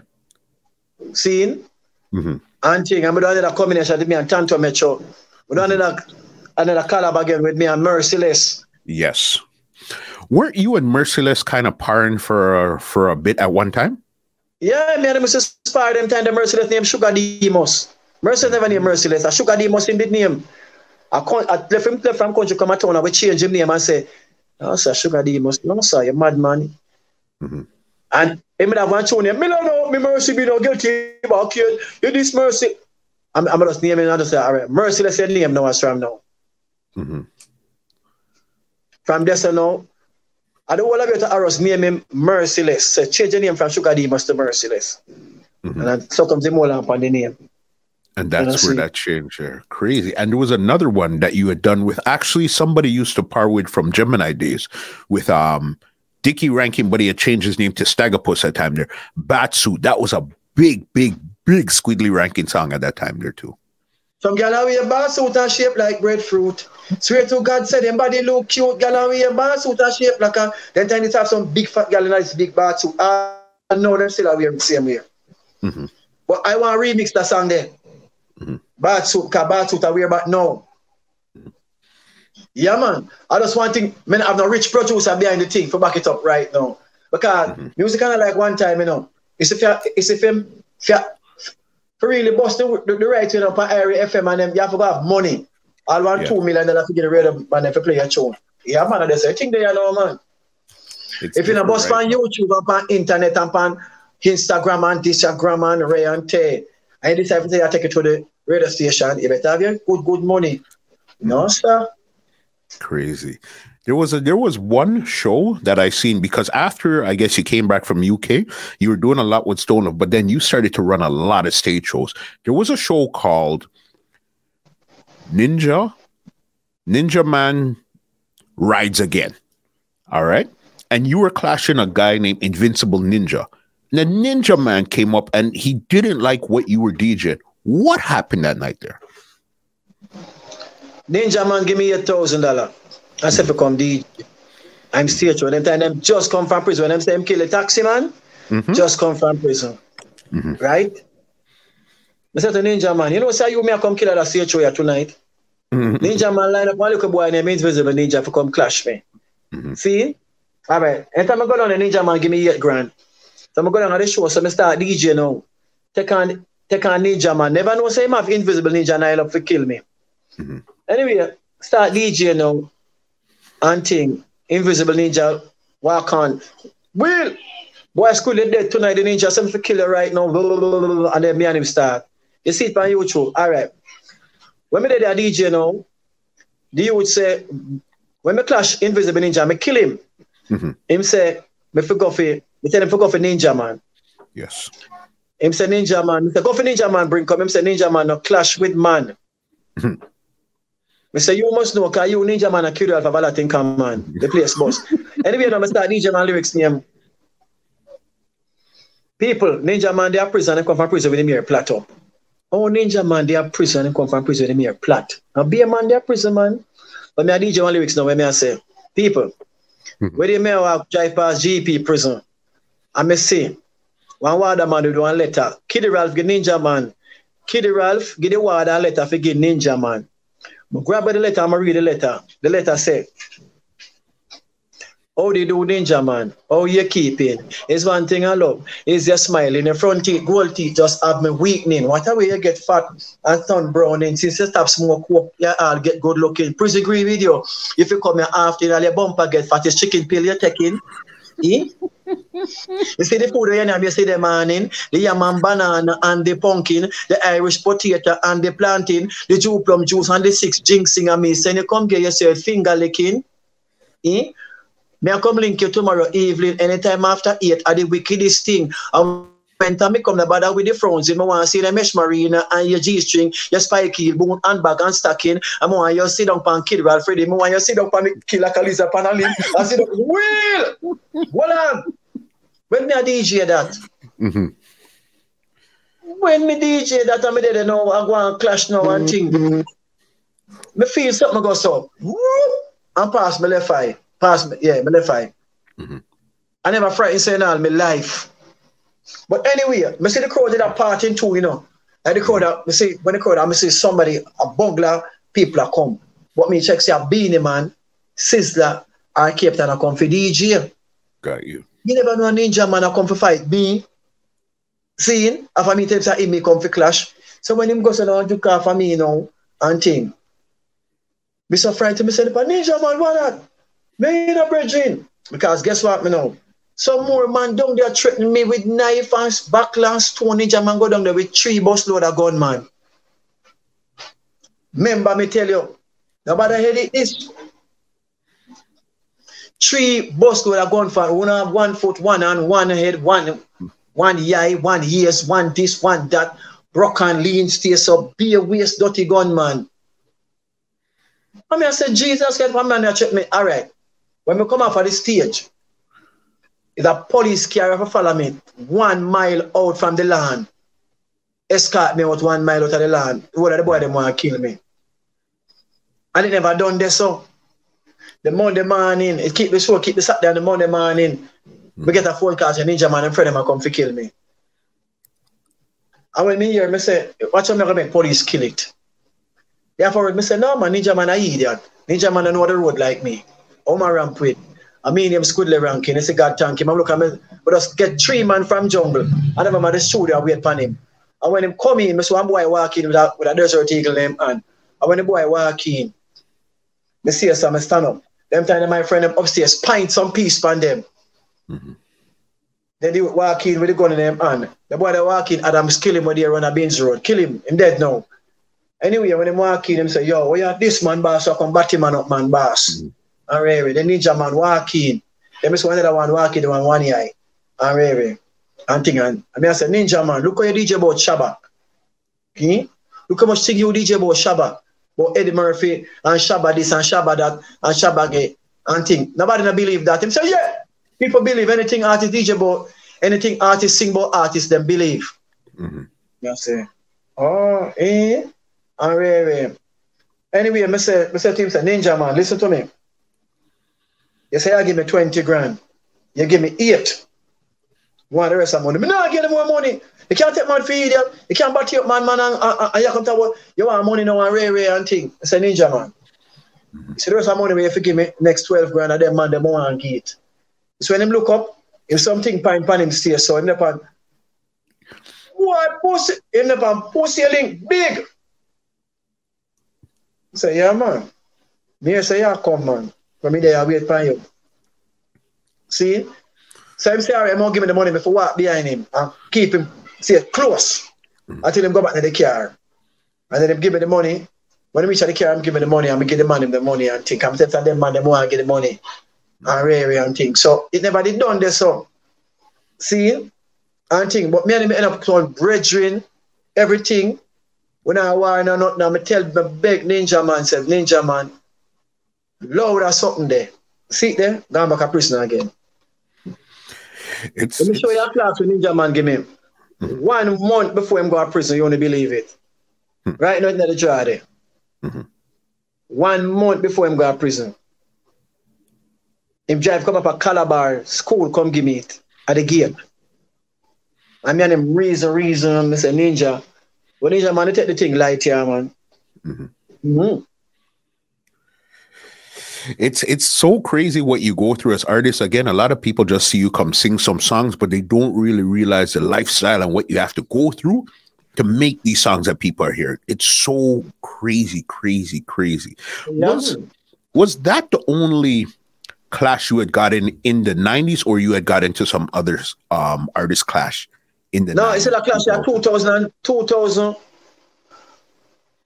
Seen? Hmm And thing. And me do another combination with me and Tanto Metro. We do another, another collab again with me and Merciless. Yes. Weren't you and Merciless kind of parring for a, for a bit at one time? Yeah, me and to spar them time the merciless name Sugar Demos. Merciless never name merciless. A Sugar Demos him did name. I, con- I left him left from country come a town, I would change him name and say, No, sir, Sugar Demos. No, sir, you mad man. And him have one tune him, me no know, me mercy be no guilty about kid. You this mercy. I'm, I'm just naming and just say, all right, merciless your name now as from now. Mhm. From this on now, I don't want to go to Aros name him merciless. So change the name from Sugar Demos to merciless. Mhm. And then so comes the more lamp on the name. And that's where that changed there. Crazy. And there was another one that you had done with actually somebody used to par with from Gemini days with um Dickie Rankin, but he had changed his name to Staggerpuss at that time there. Batsuit. That was a big, big, big Squiddly Rankin song at that time there too. Some gal are wear bar suit and shaped like breadfruit. Swear to God said them body look cute. Gal are wear bar suit and shaped like a then time to have some big fat gal in this big bar suit. I know them still are wearing the same way. Mhm. But I want to remix that song there. Mhm. Bar suit, cause bar suit I wear but no. Yeah man. I just want thing, man, I have no rich producer behind the thing for back it up right now. Because Mhm. music kind of like one time, you know. It's if you it's if you, if you for really bust the, the, the right you know, Irie FM and them, you have to have money. All want Yeah. two million dollars to get a radio man if you play a tune. Yeah, man, that's a thing there, you know, man. It's If you know different, bust right? on YouTube and on internet and on Instagram and Instagram and Ray and Tay, and you decide to I take it to the radio station, you better have your good, good money. No, sir. Crazy. There was a there was one show that i seen because after i guess you came back from uk you were doing a lot with stone but then you started to run a lot of stage shows. There was a show called ninja ninja man rides again. All right? And you were clashing a guy named invincible ninja. And the ninja man came up and he didn't like what you were djing what happened that night there Ninja man give me a thousand dollar. I said for come DJ. I'm stage show. Them time them just come from prison. When them say them kill a taxi man, Mhm. just come from prison. Mhm. Right? I said to Ninja man, you know, say you me a come kill at a here tonight. Mhm. Ninja man line up one little boy named Invisible Ninja for come clash me. Mhm. See? All right. Anytime I go down the Ninja man give me eight grand. So I go down on the show, so I start DJ now. Take on take on Ninja man. Never know say him have Invisible Ninja line up for kill me. Anyway, start DJ now. And thing. Invisible Ninja walk on. Will boy school is dead tonight. The ninja something for killer right now. Blah, blah, blah, blah, and then me and him start. You see it on YouTube. All right. When me did a DJ now, the youth say, when me clash Invisible Ninja, me kill him. Mhm. Him say, me for go for, me tell him for go for Ninja Man. yes Him say Ninja Man. Me say go for Ninja Man bring come. Him say Ninja Man no clash with man. Mhm. Me say you must know cause you Ninja Man and Kid a lot in common. The place boss. [LAUGHS] anyway, now me start Ninja Man lyrics name. People, Ninja Man, they are prison and come from prison with the mere plat up. Oh, Ninja Man, they are prison and come from prison with the mere plat. Now, be a man, they are prison, man. But me a DJ one lyrics now, where me I say, people, Mhm. where they may have drive past GP prison, I may say, one water man do one letter. Kiddy Ralph give Ninja Man. Kiddy Ralph give the water letter for give Ninja Man. Grab the letter, I'm going to read the letter. The letter said, how they do Ninja Man? How you keeping? Is one thing I love. Is your smile in the front teeth, gold teeth just have me weakening. What a way you get fat and turn brown and since you stop smoke, hope you all get good looking. Prison agree with you. If you come here after all your bumper get fat, is chicken pill you're taking. You see the food you have, you see the morning, the yam and banana and the pumpkin, the Irish potato and the plantain, the Jew plum juice and the six jinxing and me. Then you come get you say finger licking. Eh? May I come link you tomorrow evening, anytime after 8 at the wickedest thing. When me come the bother with the frowns, I want to see the mesh marina and your G-string, your spiky boom and bag and stacking. I want you sit down pan kid Alfred. I want you sit down pan me kill like a lizard pan a limb. I sit down, Will! Hold on! When me a DJ that? Mhm. When me DJ that, I'm there now, I go and clash now and thing. Me feel something go so. Whoop, and pass me left eye. Pass me, yeah, me left eye. Mhm. I never frightened saying all my life. But anyway, me see the crowd did a party too, you know. And the crowd, me see, when the crowd, I see somebody, a bungler, people are come. But me check say a Beenie Man, Sizzler, or Capleton I come for DJ. got you You never know a ninja man I come for fight me. Seeing, after me tell him me come for clash. So when him goes down to car for me you know, and thing. Me so frightened, me said, Ninja man, what that? Me in a bridging. Because guess what, me know? Some more man down there threatening me with knife and backlash stone man go down there with three bus load of gun, man. Remember me tell you, nobody heard it this. Three bus load of gun one have one foot, one hand, one head, one one eye, one ears, one this, one that. Broken lean stays up, be a waste dirty gun, man. I mean, I said, Jesus, get one man check me. All right. When we come out for the stage, is a police carrier for follow me one mile out from the land. Escort me out one mile out of the land. What are the boy them want to kill me. And it never done this so. The Monday morning, it keep the show, keep the Saturday and the Monday morning. We get a phone call to Ninja Man and friend come to kill me. And when me hear me say, watch me gonna make police kill it. Therefore, me say, no man, Ninja Man a idiot. Ninja Man don't know the road like me. How my ramp with? I mean him squiddly ranking. He say, God thank him. I look at me, but just get three man from jungle. And I'm at the studio wait for him. And when him come in, I see one boy walking with a, with a desert eagle name and and when the boy walk in, I see some stand up. Them time my friend them upstairs pint some peace on them. Mm-hmm. Then they walk in with the gun in them hand. The boy they walk in, Adams kill him when they run a Benz road. Kill him, him dead now. Anyway, when they walk in, them say, yo, where this man boss? I come bat him man up, man boss. Mm-hmm. And really, the ninja man walk in. Them is one other one walk in, the one one eye. And really, and thing, and I mean, I said, ninja man, look how you DJ about Shabba. Okay? Look how much thing you DJ about Shabba. About Eddie Murphy and Shabba this and Shabba that and Shabba gay and thing. Nobody not believe that. Him say, yeah, people believe anything artist DJ about, anything artist sing about artists, them believe. Mm-hmm. You say, oh, eh? And really, anyway, Mr. I say to Ninja man, listen to me. You say, I give me 20 grand. You give me eight. Want the rest of money. Me not give them more money. You can't take man for idiot. You can't bat you up, man, man, and, and, and you come to what you want money now and rare, rare and thing. It's a ninja, man. Mm-hmm. So the rest of money you have give me next 12 grand and then man, them want to get. So when him look up, if something pine pan him stay, so in the pan. What pussy? in the pan pussy link big. Say, yeah, man. Me say, yeah, come, man. From me there, I wait for you. See? So I'm sorry, I'm going to give me the money before walk behind him and keep him see close mm-hmm. until him go back to the car. And then him give me the money. When I reach the car, I'm giving the money, I'm give the man him the money and think I'm telling them man them want to get the money and rare and think. So it never did done this so. See? And think, but me and him end up on brethren, everything. When I war no nothing, I'm tell my big ninja man said, Ninja man, loud or something there. See there, gone back a prison again. It's, Let me show you a class with Ninja Man give me. Mm-hmm. One month before him go to prison, you only believe it. Mm-hmm. Right now, in the jar there. Mm-hmm. One month before him go to prison. Him drive come up a Calabar school, come give me it at the gate. I mean, him reason, reason, I say, Ninja. Well, Ninja man, take the thing light here, man. Mm-hmm. Mm-hmm it's it's so crazy what you go through as artists. Again, a lot of people just see you come sing some songs, but they don't really realize the lifestyle and what you have to go through to make these songs that people are hearing. It's so crazy, crazy, crazy. Was was that the only clash you had gotten in in the 90s or you had got into some other um artist clash in the no 90s? it's a clash at 2000 2000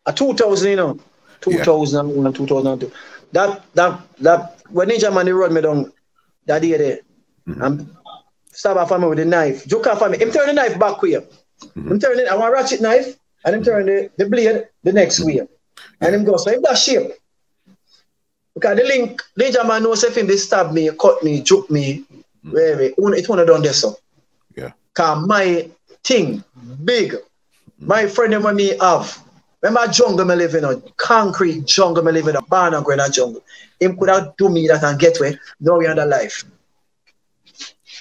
a 2000 you know 2000 yeah. 2002 that that that when Ninja Man run me down that day there, mm-hmm. and stab off me with a knife. Joke off me. Him turn the knife back way. Mm-hmm. Him turn it, I want ratchet knife, and him turn the, the blade the next mm-hmm. way. And him go, so if that shape. Because the link, Ninja Man knows if him they stab me, cut me, joke me, mm-hmm. wherever, it wanna done this so. Yeah. Cause my thing, big, mm-hmm. my friend them when me have, Remember jungle me live in a concrete jungle me live in a barn and a jungle. Him could have do me that and get away. no we under life.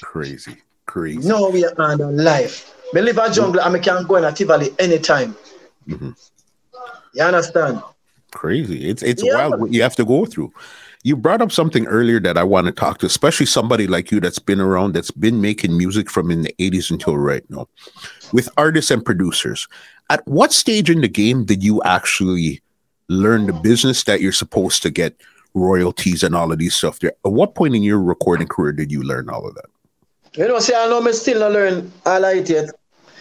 Crazy. Crazy. No we are under life. Me live a jungle and me can go in a Tivoli anytime. Mm-hmm. You understand? Crazy. It's it's yeah. wild what you have to go through. you brought up something earlier that I want to talk to, especially somebody like you that's been around, that's been making music from in the 80s until right now, with artists and producers. At what stage in the game did you actually learn the business that you're supposed to get royalties and all of these stuff there? At what point in your recording career did you learn all of that? You know, see, I know me still not learn all of it yet.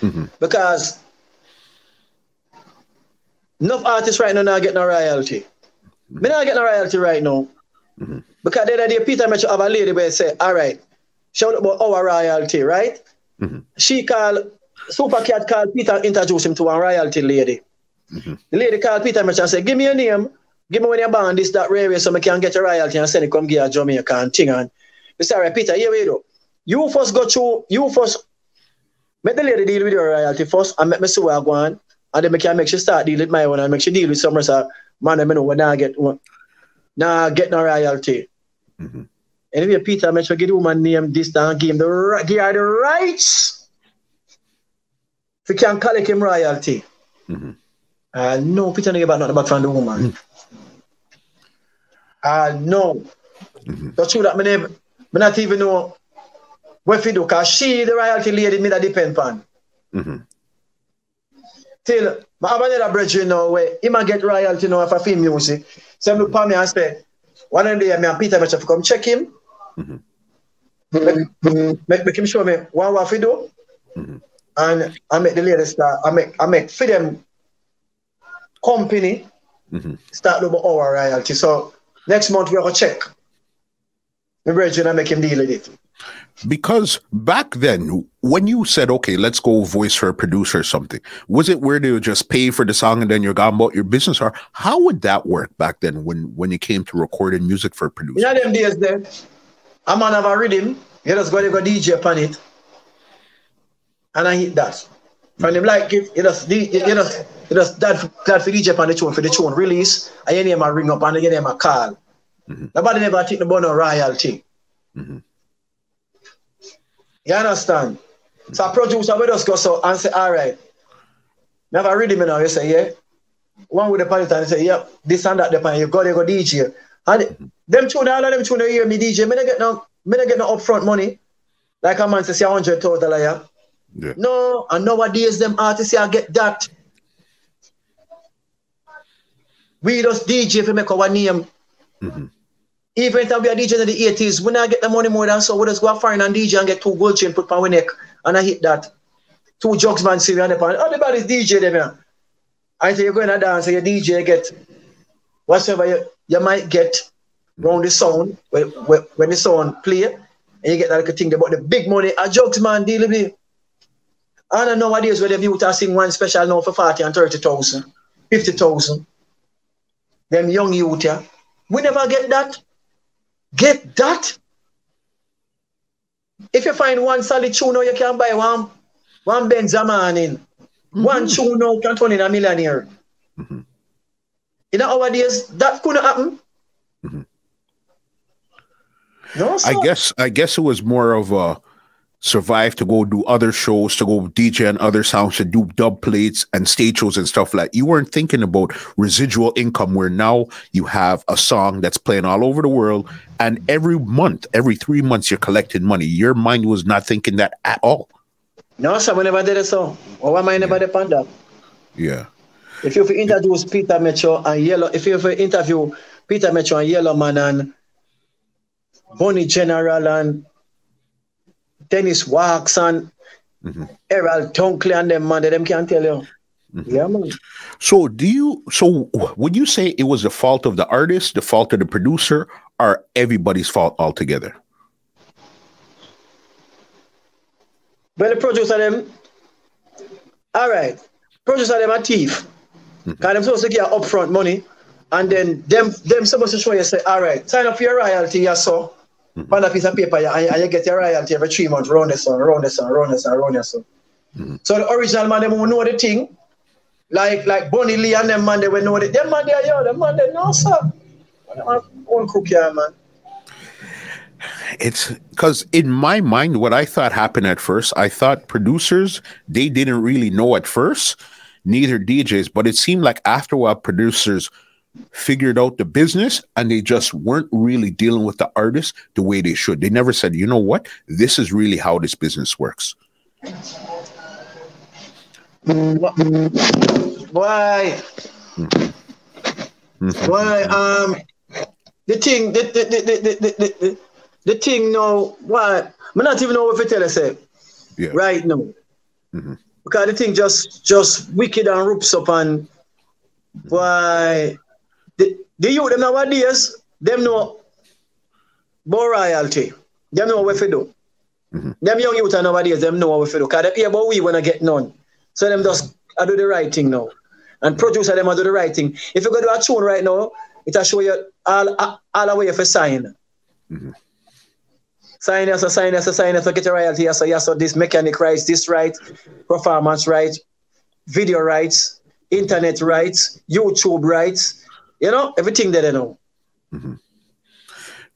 Mm-hmm. Because enough artists right now not getting no royalty. Mm-hmm. Me not getting no royalty right now. Mm-hmm. Because the other day, Peter Metro have a lady where say, all right, shout about our royalty, right? Mm-hmm. She called, Super Cat called Peter, introduce him to a royalty lady. Mm-hmm. The lady called Peter Mitchell and said, give me your name, give me when you're born, this, that, rare, so I can get a royalty and send it come give a Jamaica and thing. And he said, Peter, here we go. You first go through, you first, make the lady deal with your royalty first and make me see where I go on. And then I can make she start deal with my one and make she deal with some rest man, I know when I get one nah, get no royalty. Mm-hmm. Anyway, Peter, make sure give the woman name this and give him the give her the rights. You can collect him royalty. Mm-hmm. Uh, no, Peter got nothing back from the woman. Mm-hmm. Uh, no. Mm-hmm. That's true that me never, me not even know what to do, because she, the royalty lady, me that depend on. Mm-hmm. Till, I have another brethren now where he might get royalty now for film music. So I look for me and say, one day me and Peter Mitchell come check him. Mm-hmm. Make, make, make, him show me what to do. Mm-hmm. And I make the lady start, I make I make for them company mm-hmm. start over our royalty. So next month we are gonna check. My brethren I make him deal with it. Because back then, when you said, okay, let's go voice for a producer or something, was it where they would just pay for the song and then you're gone about your business? Or how would that work back then when, when you came to recording music for a producer? Yeah, them days then, a man have a rhythm, you just go to go DJ upon it, and I hit that. From him like it, you just, you just, you just that, that for DJ upon the tune, for the tune release, and you name a ring up and you name a call. Mm-hmm. Nobody never take the bone of royalty. Mm-hmm. You understand? So a producer will just go so and say, all right. Never read him now. You say, yeah. One with the pilot and say, yeah, this and that, the pan. You go there, go DJ. And them tune, all of them tune, hear me DJ. Me not get no, me not get no upfront money. Like a man say, 100 total, yeah. Yeah. No, and nowadays them artists here get that. We just DJ we make our name. Mm-hmm. Even if we are DJ in the 80s, we not get the money more than so. We just go foreign and DJ and get two gold chain put on our neck and I hit that. Two jugs man see me on the pan. Everybody's DJ them here. I say you're going to dance and your DJ get whatever you, you might get round the sound when, when the sound play and you get that little thing about the big money. A jugs man deal with it. And nowadays where the youth are sing one special now for 40 and 30,000, 50,000. Them young youth here. We never get that. Get that. If you find one solid tune you can buy one one Benzema in. Mm-hmm. One tune now can turn in a millionaire. Mm-hmm. In nowadays, that couldn't happen. Mm-hmm. No, I guess I guess it was more of a survive to go do other shows, to go DJ and other sounds, to do dub plates and stage shows and stuff like you weren't thinking about residual income where now you have a song that's playing all over the world and every month, every three months you're collecting money. Your mind was not thinking that at all. No, sir, we never did it so. Or why am I never yeah. that? Yeah. If you introduce Peter Metro and Yellow, if you interview Peter Metro and Yellowman and Bonnie General and Dennis Wax and mm-hmm. Errol Dunkley and them man, them can't tell you. Mm-hmm. Yeah, man. So do you so would you say it was the fault of the artist, the fault of the producer, or everybody's fault altogether? Well, the producer them, all right, producer them a thief. Mm-hmm. Cause them supposed to get upfront money, and then them them supposed to show you say, all right, sign up for your royalty, yeah, so mm-hmm. on a piece of paper and, and you get your royalty every three months, round the sun, round the sun, round the sun, round the sun. Mm-hmm. So the original man, them will know the thing. Like like Bunny Lee and them man, they will know it. Them man, they are yo, them man, they know, sir. One cook here, man. It's because in my mind, what I thought happened at first, I thought producers, they didn't really know at first, neither DJs, but it seemed like after a while, producers figured out the business and they just weren't really dealing with the artist the way they should. They never said, you know what, this is really how this business works. Why? Mm-hmm. Why? Um, the thing, the the the the the, the, the thing now. What? I'm not even know what to tell you. Yeah. Right now. Mm-hmm. Because the thing just just wicked and roops up and why the, youth them nowadays, them know more royalty. Them know what to do. Mm-hmm. Them young youth nowadays, them know what to do. Because they hear about we when I get none. So them just I do the right thing now. And producer them I do the right thing. If you go to a tune right now, it'll show you all all the way for sign. Mm-hmm. Sign yes, sign yes, sign yes, get a royalty, yes, yes, so this mechanic rights, this right, performance rights, video rights, internet rights, YouTube rights, you know, everything that I know. Mm-hmm.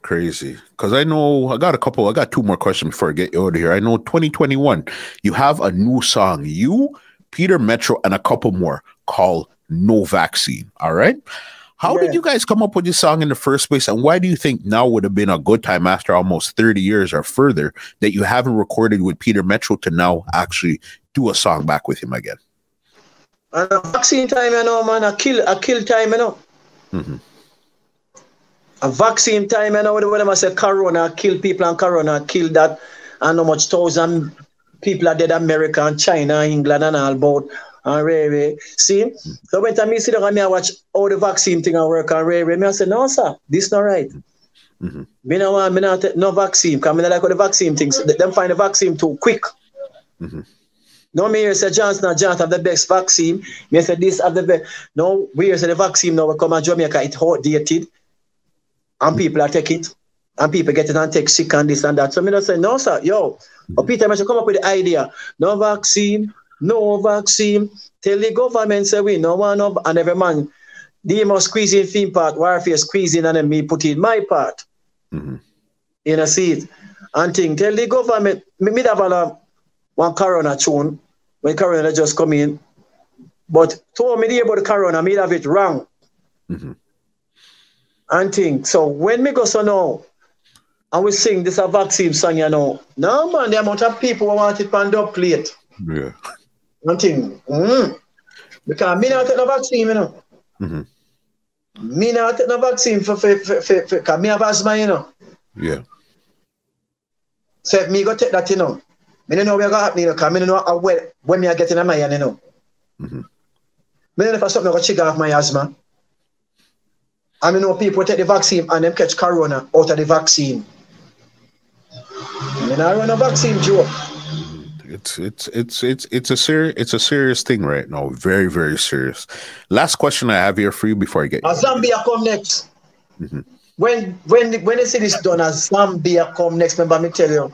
Crazy. Because I know I got a couple, I got two more questions before I get you out of here. I know 2021, you have a new song, you, Peter Metro, and a couple more called No Vaccine. All right. How yeah. did you guys come up with this song in the first place? And why do you think now would have been a good time after almost 30 years or further that you haven't recorded with Peter Metro to now actually do a song back with him again? And vaccine time, you know, man, a kill, a kill time, you know. Mm-hmm. A vaccine time, you know, when I say Corona kill people and Corona kill that, and how much thousand people are dead, America and China, England, and all about. And Ray Ray. See? Mm-hmm. So when I me sit down and I watch all the vaccine thing and work on Ray Ray, me I say, no, sir, this not right. Mm-hmm. Me no want me not take no vaccine, because me not like all the vaccine things. Them find the vaccine too quick. Mm-hmm. No, me here say Johnson and Johnson have the best vaccine. Me say this have the best. No, we here say the vaccine now we come to Jamaica, it outdated. And people are take it. And people get it and take sick and this and that. So me not say, no, sir, yo. But Peter, I should come up with the idea. No vaccine, no vaccine. Tell the government say we no one up and every man. They must squeeze in theme part, warfare squeeze in and then me put in my part. Mm-hmm. You know, see it. And thing, tell the government, me, me have a, one corona tune when Corona just come in. But told me about the Corona, me have it wrong. Mm-hmm. And think, so when me go so now, and we sing this a vaccine song, you know, no man, the amount of people who want it on dub plate. Yeah. And think, mm, because me not take no vaccine, you know. Mm-hmm. Me not take no vaccine for, for, for, for, for, me have asthma, you know. Yeah. So if me go take that, you know, I don't know where going to happen, you know, because I don't know where, when me are getting my hand, you know. Mm-hmm. I don't know if something going to trigger off my asthma. I mean, know people take the vaccine and them catch corona out of the vaccine. I mean, I run a vaccine joke. It's it's it's it's it's a serious it's a serious thing right now. Very very serious. Last question I have here for you before I get. A Zambia come next. Mm-hmm. When when when they say this done, a Zambia come next. Remember me tell you.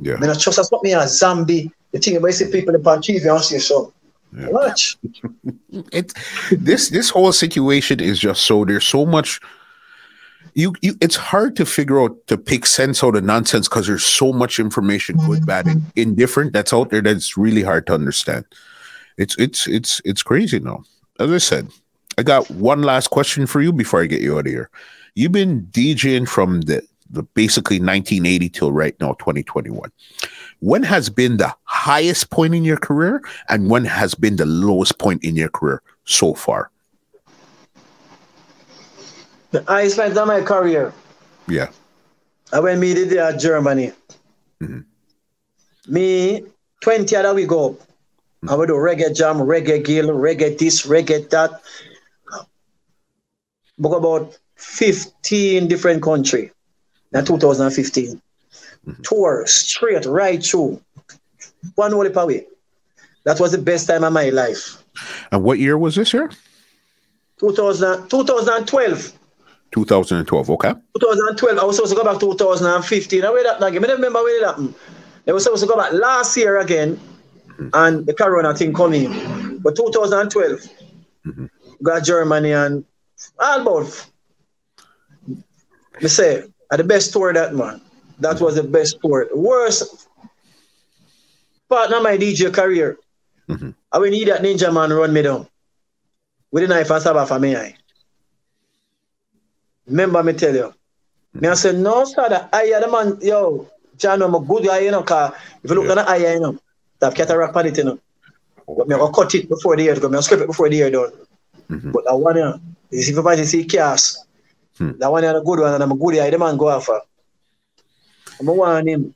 Yeah. Mean, I trust us not me a zombie. The thing about see people in Panchivi, I see so. Yeah. Watch. [LAUGHS] it this this whole situation is just so there's so much you, you it's hard to figure out to pick sense out of nonsense because there's so much information good bad and mm-hmm. indifferent that's out there that's really hard to understand it's it's it's it's crazy now as i said i got one last question for you before i get you out of here you've been djing from the the basically 1980 till right now 2021 when has been the highest point in your career and when has been the lowest point in your career so far? The highest point in my career? Yeah. I went me did at germany. Mm-hmm. me 20 other we go. Mm-hmm. i would do? Reggae jam reggae gill reggae this reggae that. Book about 15 different country in 2015. Mm-hmm. Tour straight right through. One whole away. That was the best time of my life. And what year was this year? 2000, 2012. 2012, okay. 2012. I was supposed to go back 2015. I, that, I remember when it happened. I was supposed to go back last year again, mm-hmm. and the Corona thing coming. But 2012, mm-hmm. got Germany and all both. Me say, the best tour that man. That was the best tour. Worst part of my DJ career. Mm-hmm. I will need that Ninjaman run me down. With a knife and stab for me eye. Remember me tell you. Me I say, no, sir, the eye of the man, yo, John, I'm a good guy, you know, cause if you look Yeah. at the eye, you know, that cataract on it, you know. But me I cut it before the year go, me I scrape it before the year done. Mhm. But you know, is if you see cast, Hmm. that one is a good one, and I'm a good guy, the man go after. I'm a want him.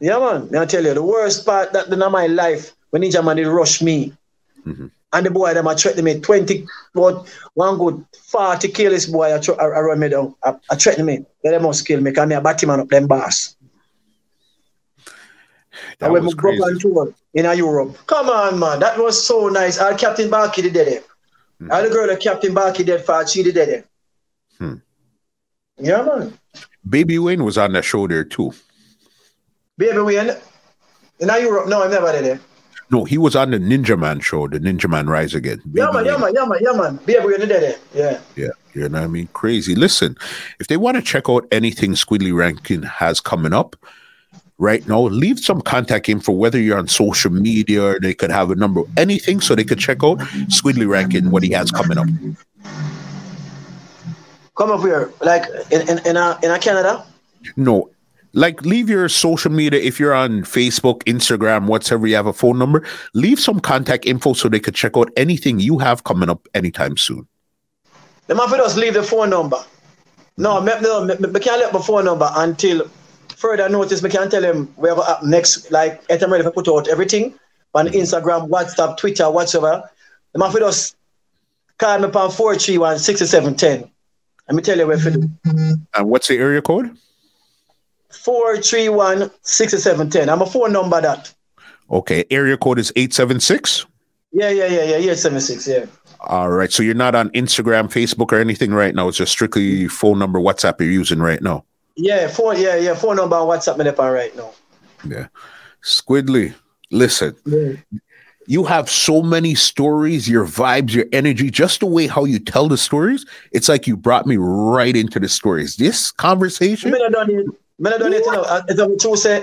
Yeah, man, me I tell you, the worst part that in my life, when Ninjaman, they rush me. Mhm. And the boy, them, I threaten me 20, what one good 40 kill this boy, I, I, I run me down. I, I threaten me. Them must kill me, because me a batty man up them boss. That and when was we go up crazy. on tour in Europe. Come on, man. That was so nice. Our Captain Barkey did it. Hmm. All the girl that Captain Barkey did for, she did it. Yeah, man. Baby Wayne was on that show there too. Baby, Wayne, in, Europe. No, I never did it. No, he was on the Ninjaman show, the Ninjaman Rise Again. Yeah, Baby man, yeah, man, yeah, man, yeah, man. Baby, did it. Yeah. Yeah, you know what I mean? Crazy. Listen, if they want to check out anything Squiddly Rankin has coming up right now, leave some contact info, whether you're on social media or they could have a number, anything, so they could check out Squiddly Rankin, what he has coming up. Come up here. Like in, in, in, a, in a Canada. No, like leave your social media if you're on Facebook, Instagram, whatever you have a phone number, leave some contact info so they could check out anything you have coming up anytime soon. They might just leave the phone number. No, me, no, me, me can't let my phone number until further notice. Me can't tell them where go up next. Like, I'm ready to put out everything on mm-hmm. Instagram, WhatsApp, Twitter, whatsoever. They might just call me upon 431 6710. Let me tell you where to do. And what's the area code? 431 6710. I'm a phone number that. Okay, area code is 876. Yeah, yeah, yeah, yeah, yeah, 76, yeah. All right. So you're not on Instagram, Facebook, or anything right now. It's just strictly phone number, WhatsApp you're using right now. Yeah, phone, yeah, yeah, phone number WhatsApp me up right now. Yeah. Squiddly, listen, Yeah. You have so many stories, your vibes, your energy, just the way how you tell the stories. It's like you brought me right into the stories. This conversation, Me not done it. Me not done it, you know. Uh, It's a true say.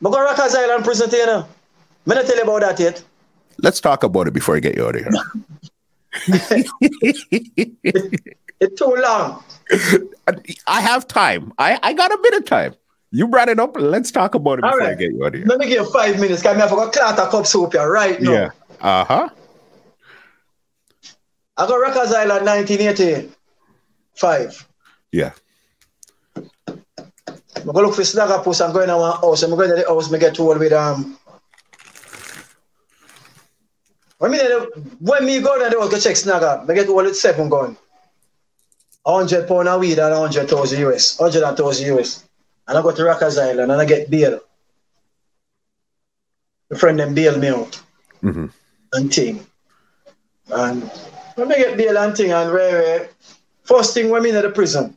Me go Rikers Island prison, you know. Me not tell you about that yet. let's talk about it before I get you out of here. [LAUGHS] It's too long. [LAUGHS] I have time. I, I got a bit of time. You brought it up. Let's talk about it All before I get you out of here. Let me give you five minutes, because I have got clot a cup soup here right now. Yeah. Uh huh. I got Rikers Island 1985. Yeah. I go look for Snagga Puss and go in our house. I'm going to the house, me get told with um. When me, when me go down the house, go check Snagga, me get told with seven gun. 100 pound of weed and 100,000 US. 100,000 US. And I go to Rikers Island and I get bail. The friend them bail me out hmm and thing. And when me get bail and thing and where, first thing when me in the prison,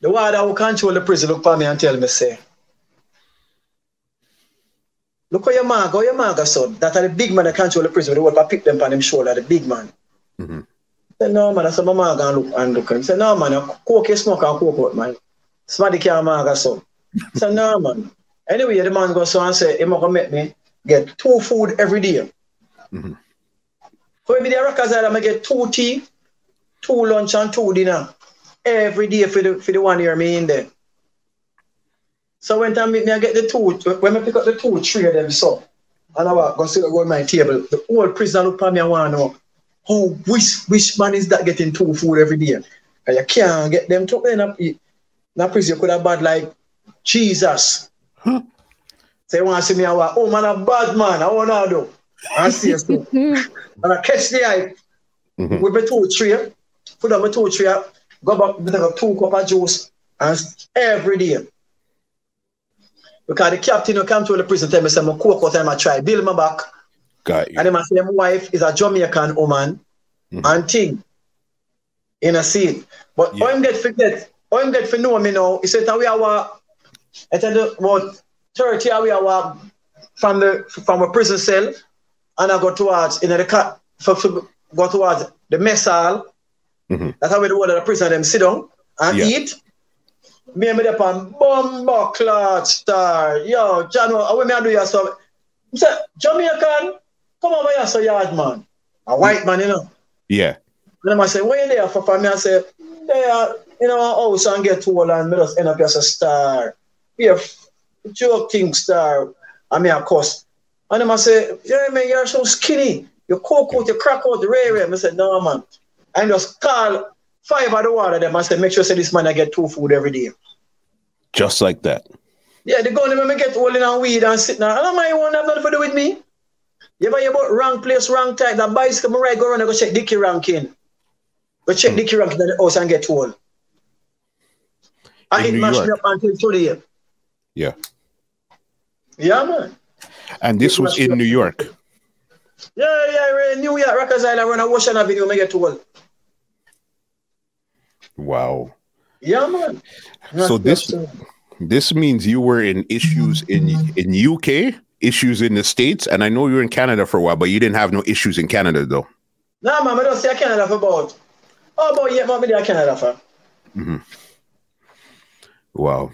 the warder who control the prison look for me and tell me, say, look how your man go, your man go, son. That are the big man that control the prison. The one that pick them on him shoulder, the big man. Mhm. Say, no, man, I said, my man gonna look and look. He said, no, man, you coke, you smoke and coke out, man. Somebody can't man go, son. I said, no, man. Anyway, the man goes so and say, him gonna make me get two food every day. Mhm. So every day, Rikers Island, I get two tea, two lunch and two dinner every day for the for the one year me in there. So when time me, me I get the two, when I pick up the two, three of them so, and I walk, go sit go on my table, the whole prisoner look at me and want to know, how which which man is that getting two food every day? And you can't get them to end up. Now prison you could have bad like Jesus. Huh. Say want to see me I walk, oh man, a bad man, I want to do. I see you so. [LAUGHS] And I catch the eye Mhm. with my two tray, put on my two tray, go back, take a two cup of juice, and every day. Because the captain who come to the prison tell me, say, my coke out and I try, build my back. Got you. And my my wife is a Jamaican woman, Mhm. and thing, in a scene. But Yeah. all him get forget, all him get for know me now, he said, that we are I tell you, about 30 we are from the from a prison cell, and I go towards, in the cut, for, for, go towards the mess hall. Mhm. That's how we do the prison them sit down and Yeah. eat. Me and me up on bomba clot star. Yo, John, what me I do you so? I said, Jamaican, come over here, so yard man. A white man, you know. Yeah. And then I say, where you there for? For me, I say, there, you know, house and get old and me just end up as a star. Be a joke thing star. I mean, of course. And then I say, yeah, man, you're so skinny. You coke out, you crack out the ray ray. I said, no, man. And just call five of the water them. I said, make sure say this man I get two food every day. Just like that. Yeah, they go and me get holding on weed and sitting there. I don't mind one have nothing to do with me. You hear about wrong place, wrong time? That bicycle, my right, go around and go check Dickie ranking. Go check mm. Dickie ranking in the house and get told. I hit mash me up until today. Yeah. Yeah, man. And this was in New York. Yeah, yeah, in New York, Rikers Island, run a Ocean Avenue, me get told. Wow. Yeah, man. so this this means you were in issues in in UK, issues in the States, and I know you were in Canada for a while, but you didn't have no issues in Canada though. Nah, man, I don't say Canada for about. Oh, about yeah, man, I Canada for. Mm-hmm. Wow.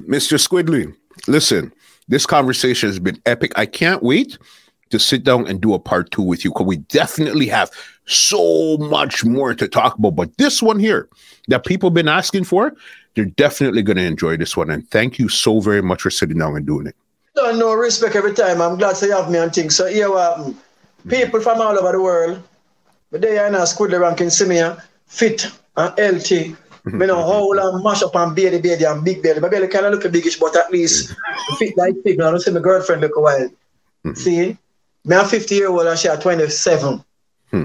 Mr. Squiddly, listen, this conversation has been epic. I can't wait to sit down and do a part two with you because we definitely have so much more to talk about. But this one here that people have been asking for, they're definitely going to enjoy this one. And thank you so very much for sitting down and doing it. No, know respect every time. I'm glad to have me and things. So here, um, people from all over the world, but they are in a squiddly ranking see me fit and healthy. [LAUGHS] Me know whole and mash up and baby baby and big belly. My belly kind of look a biggish, but at least [LAUGHS] fit like big. I don't see my girlfriend look a while. Mm-hmm. See? Me I'm 50 year old and she at 27. Hmm.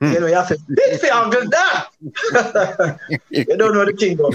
Hmm. You know, you have to fit uncle that. [LAUGHS] you don't know the kingdom.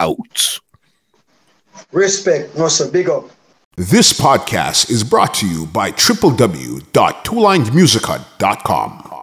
out. Respect, Muscle, big up. This podcast is brought to you by www.twolinedmusichut.com.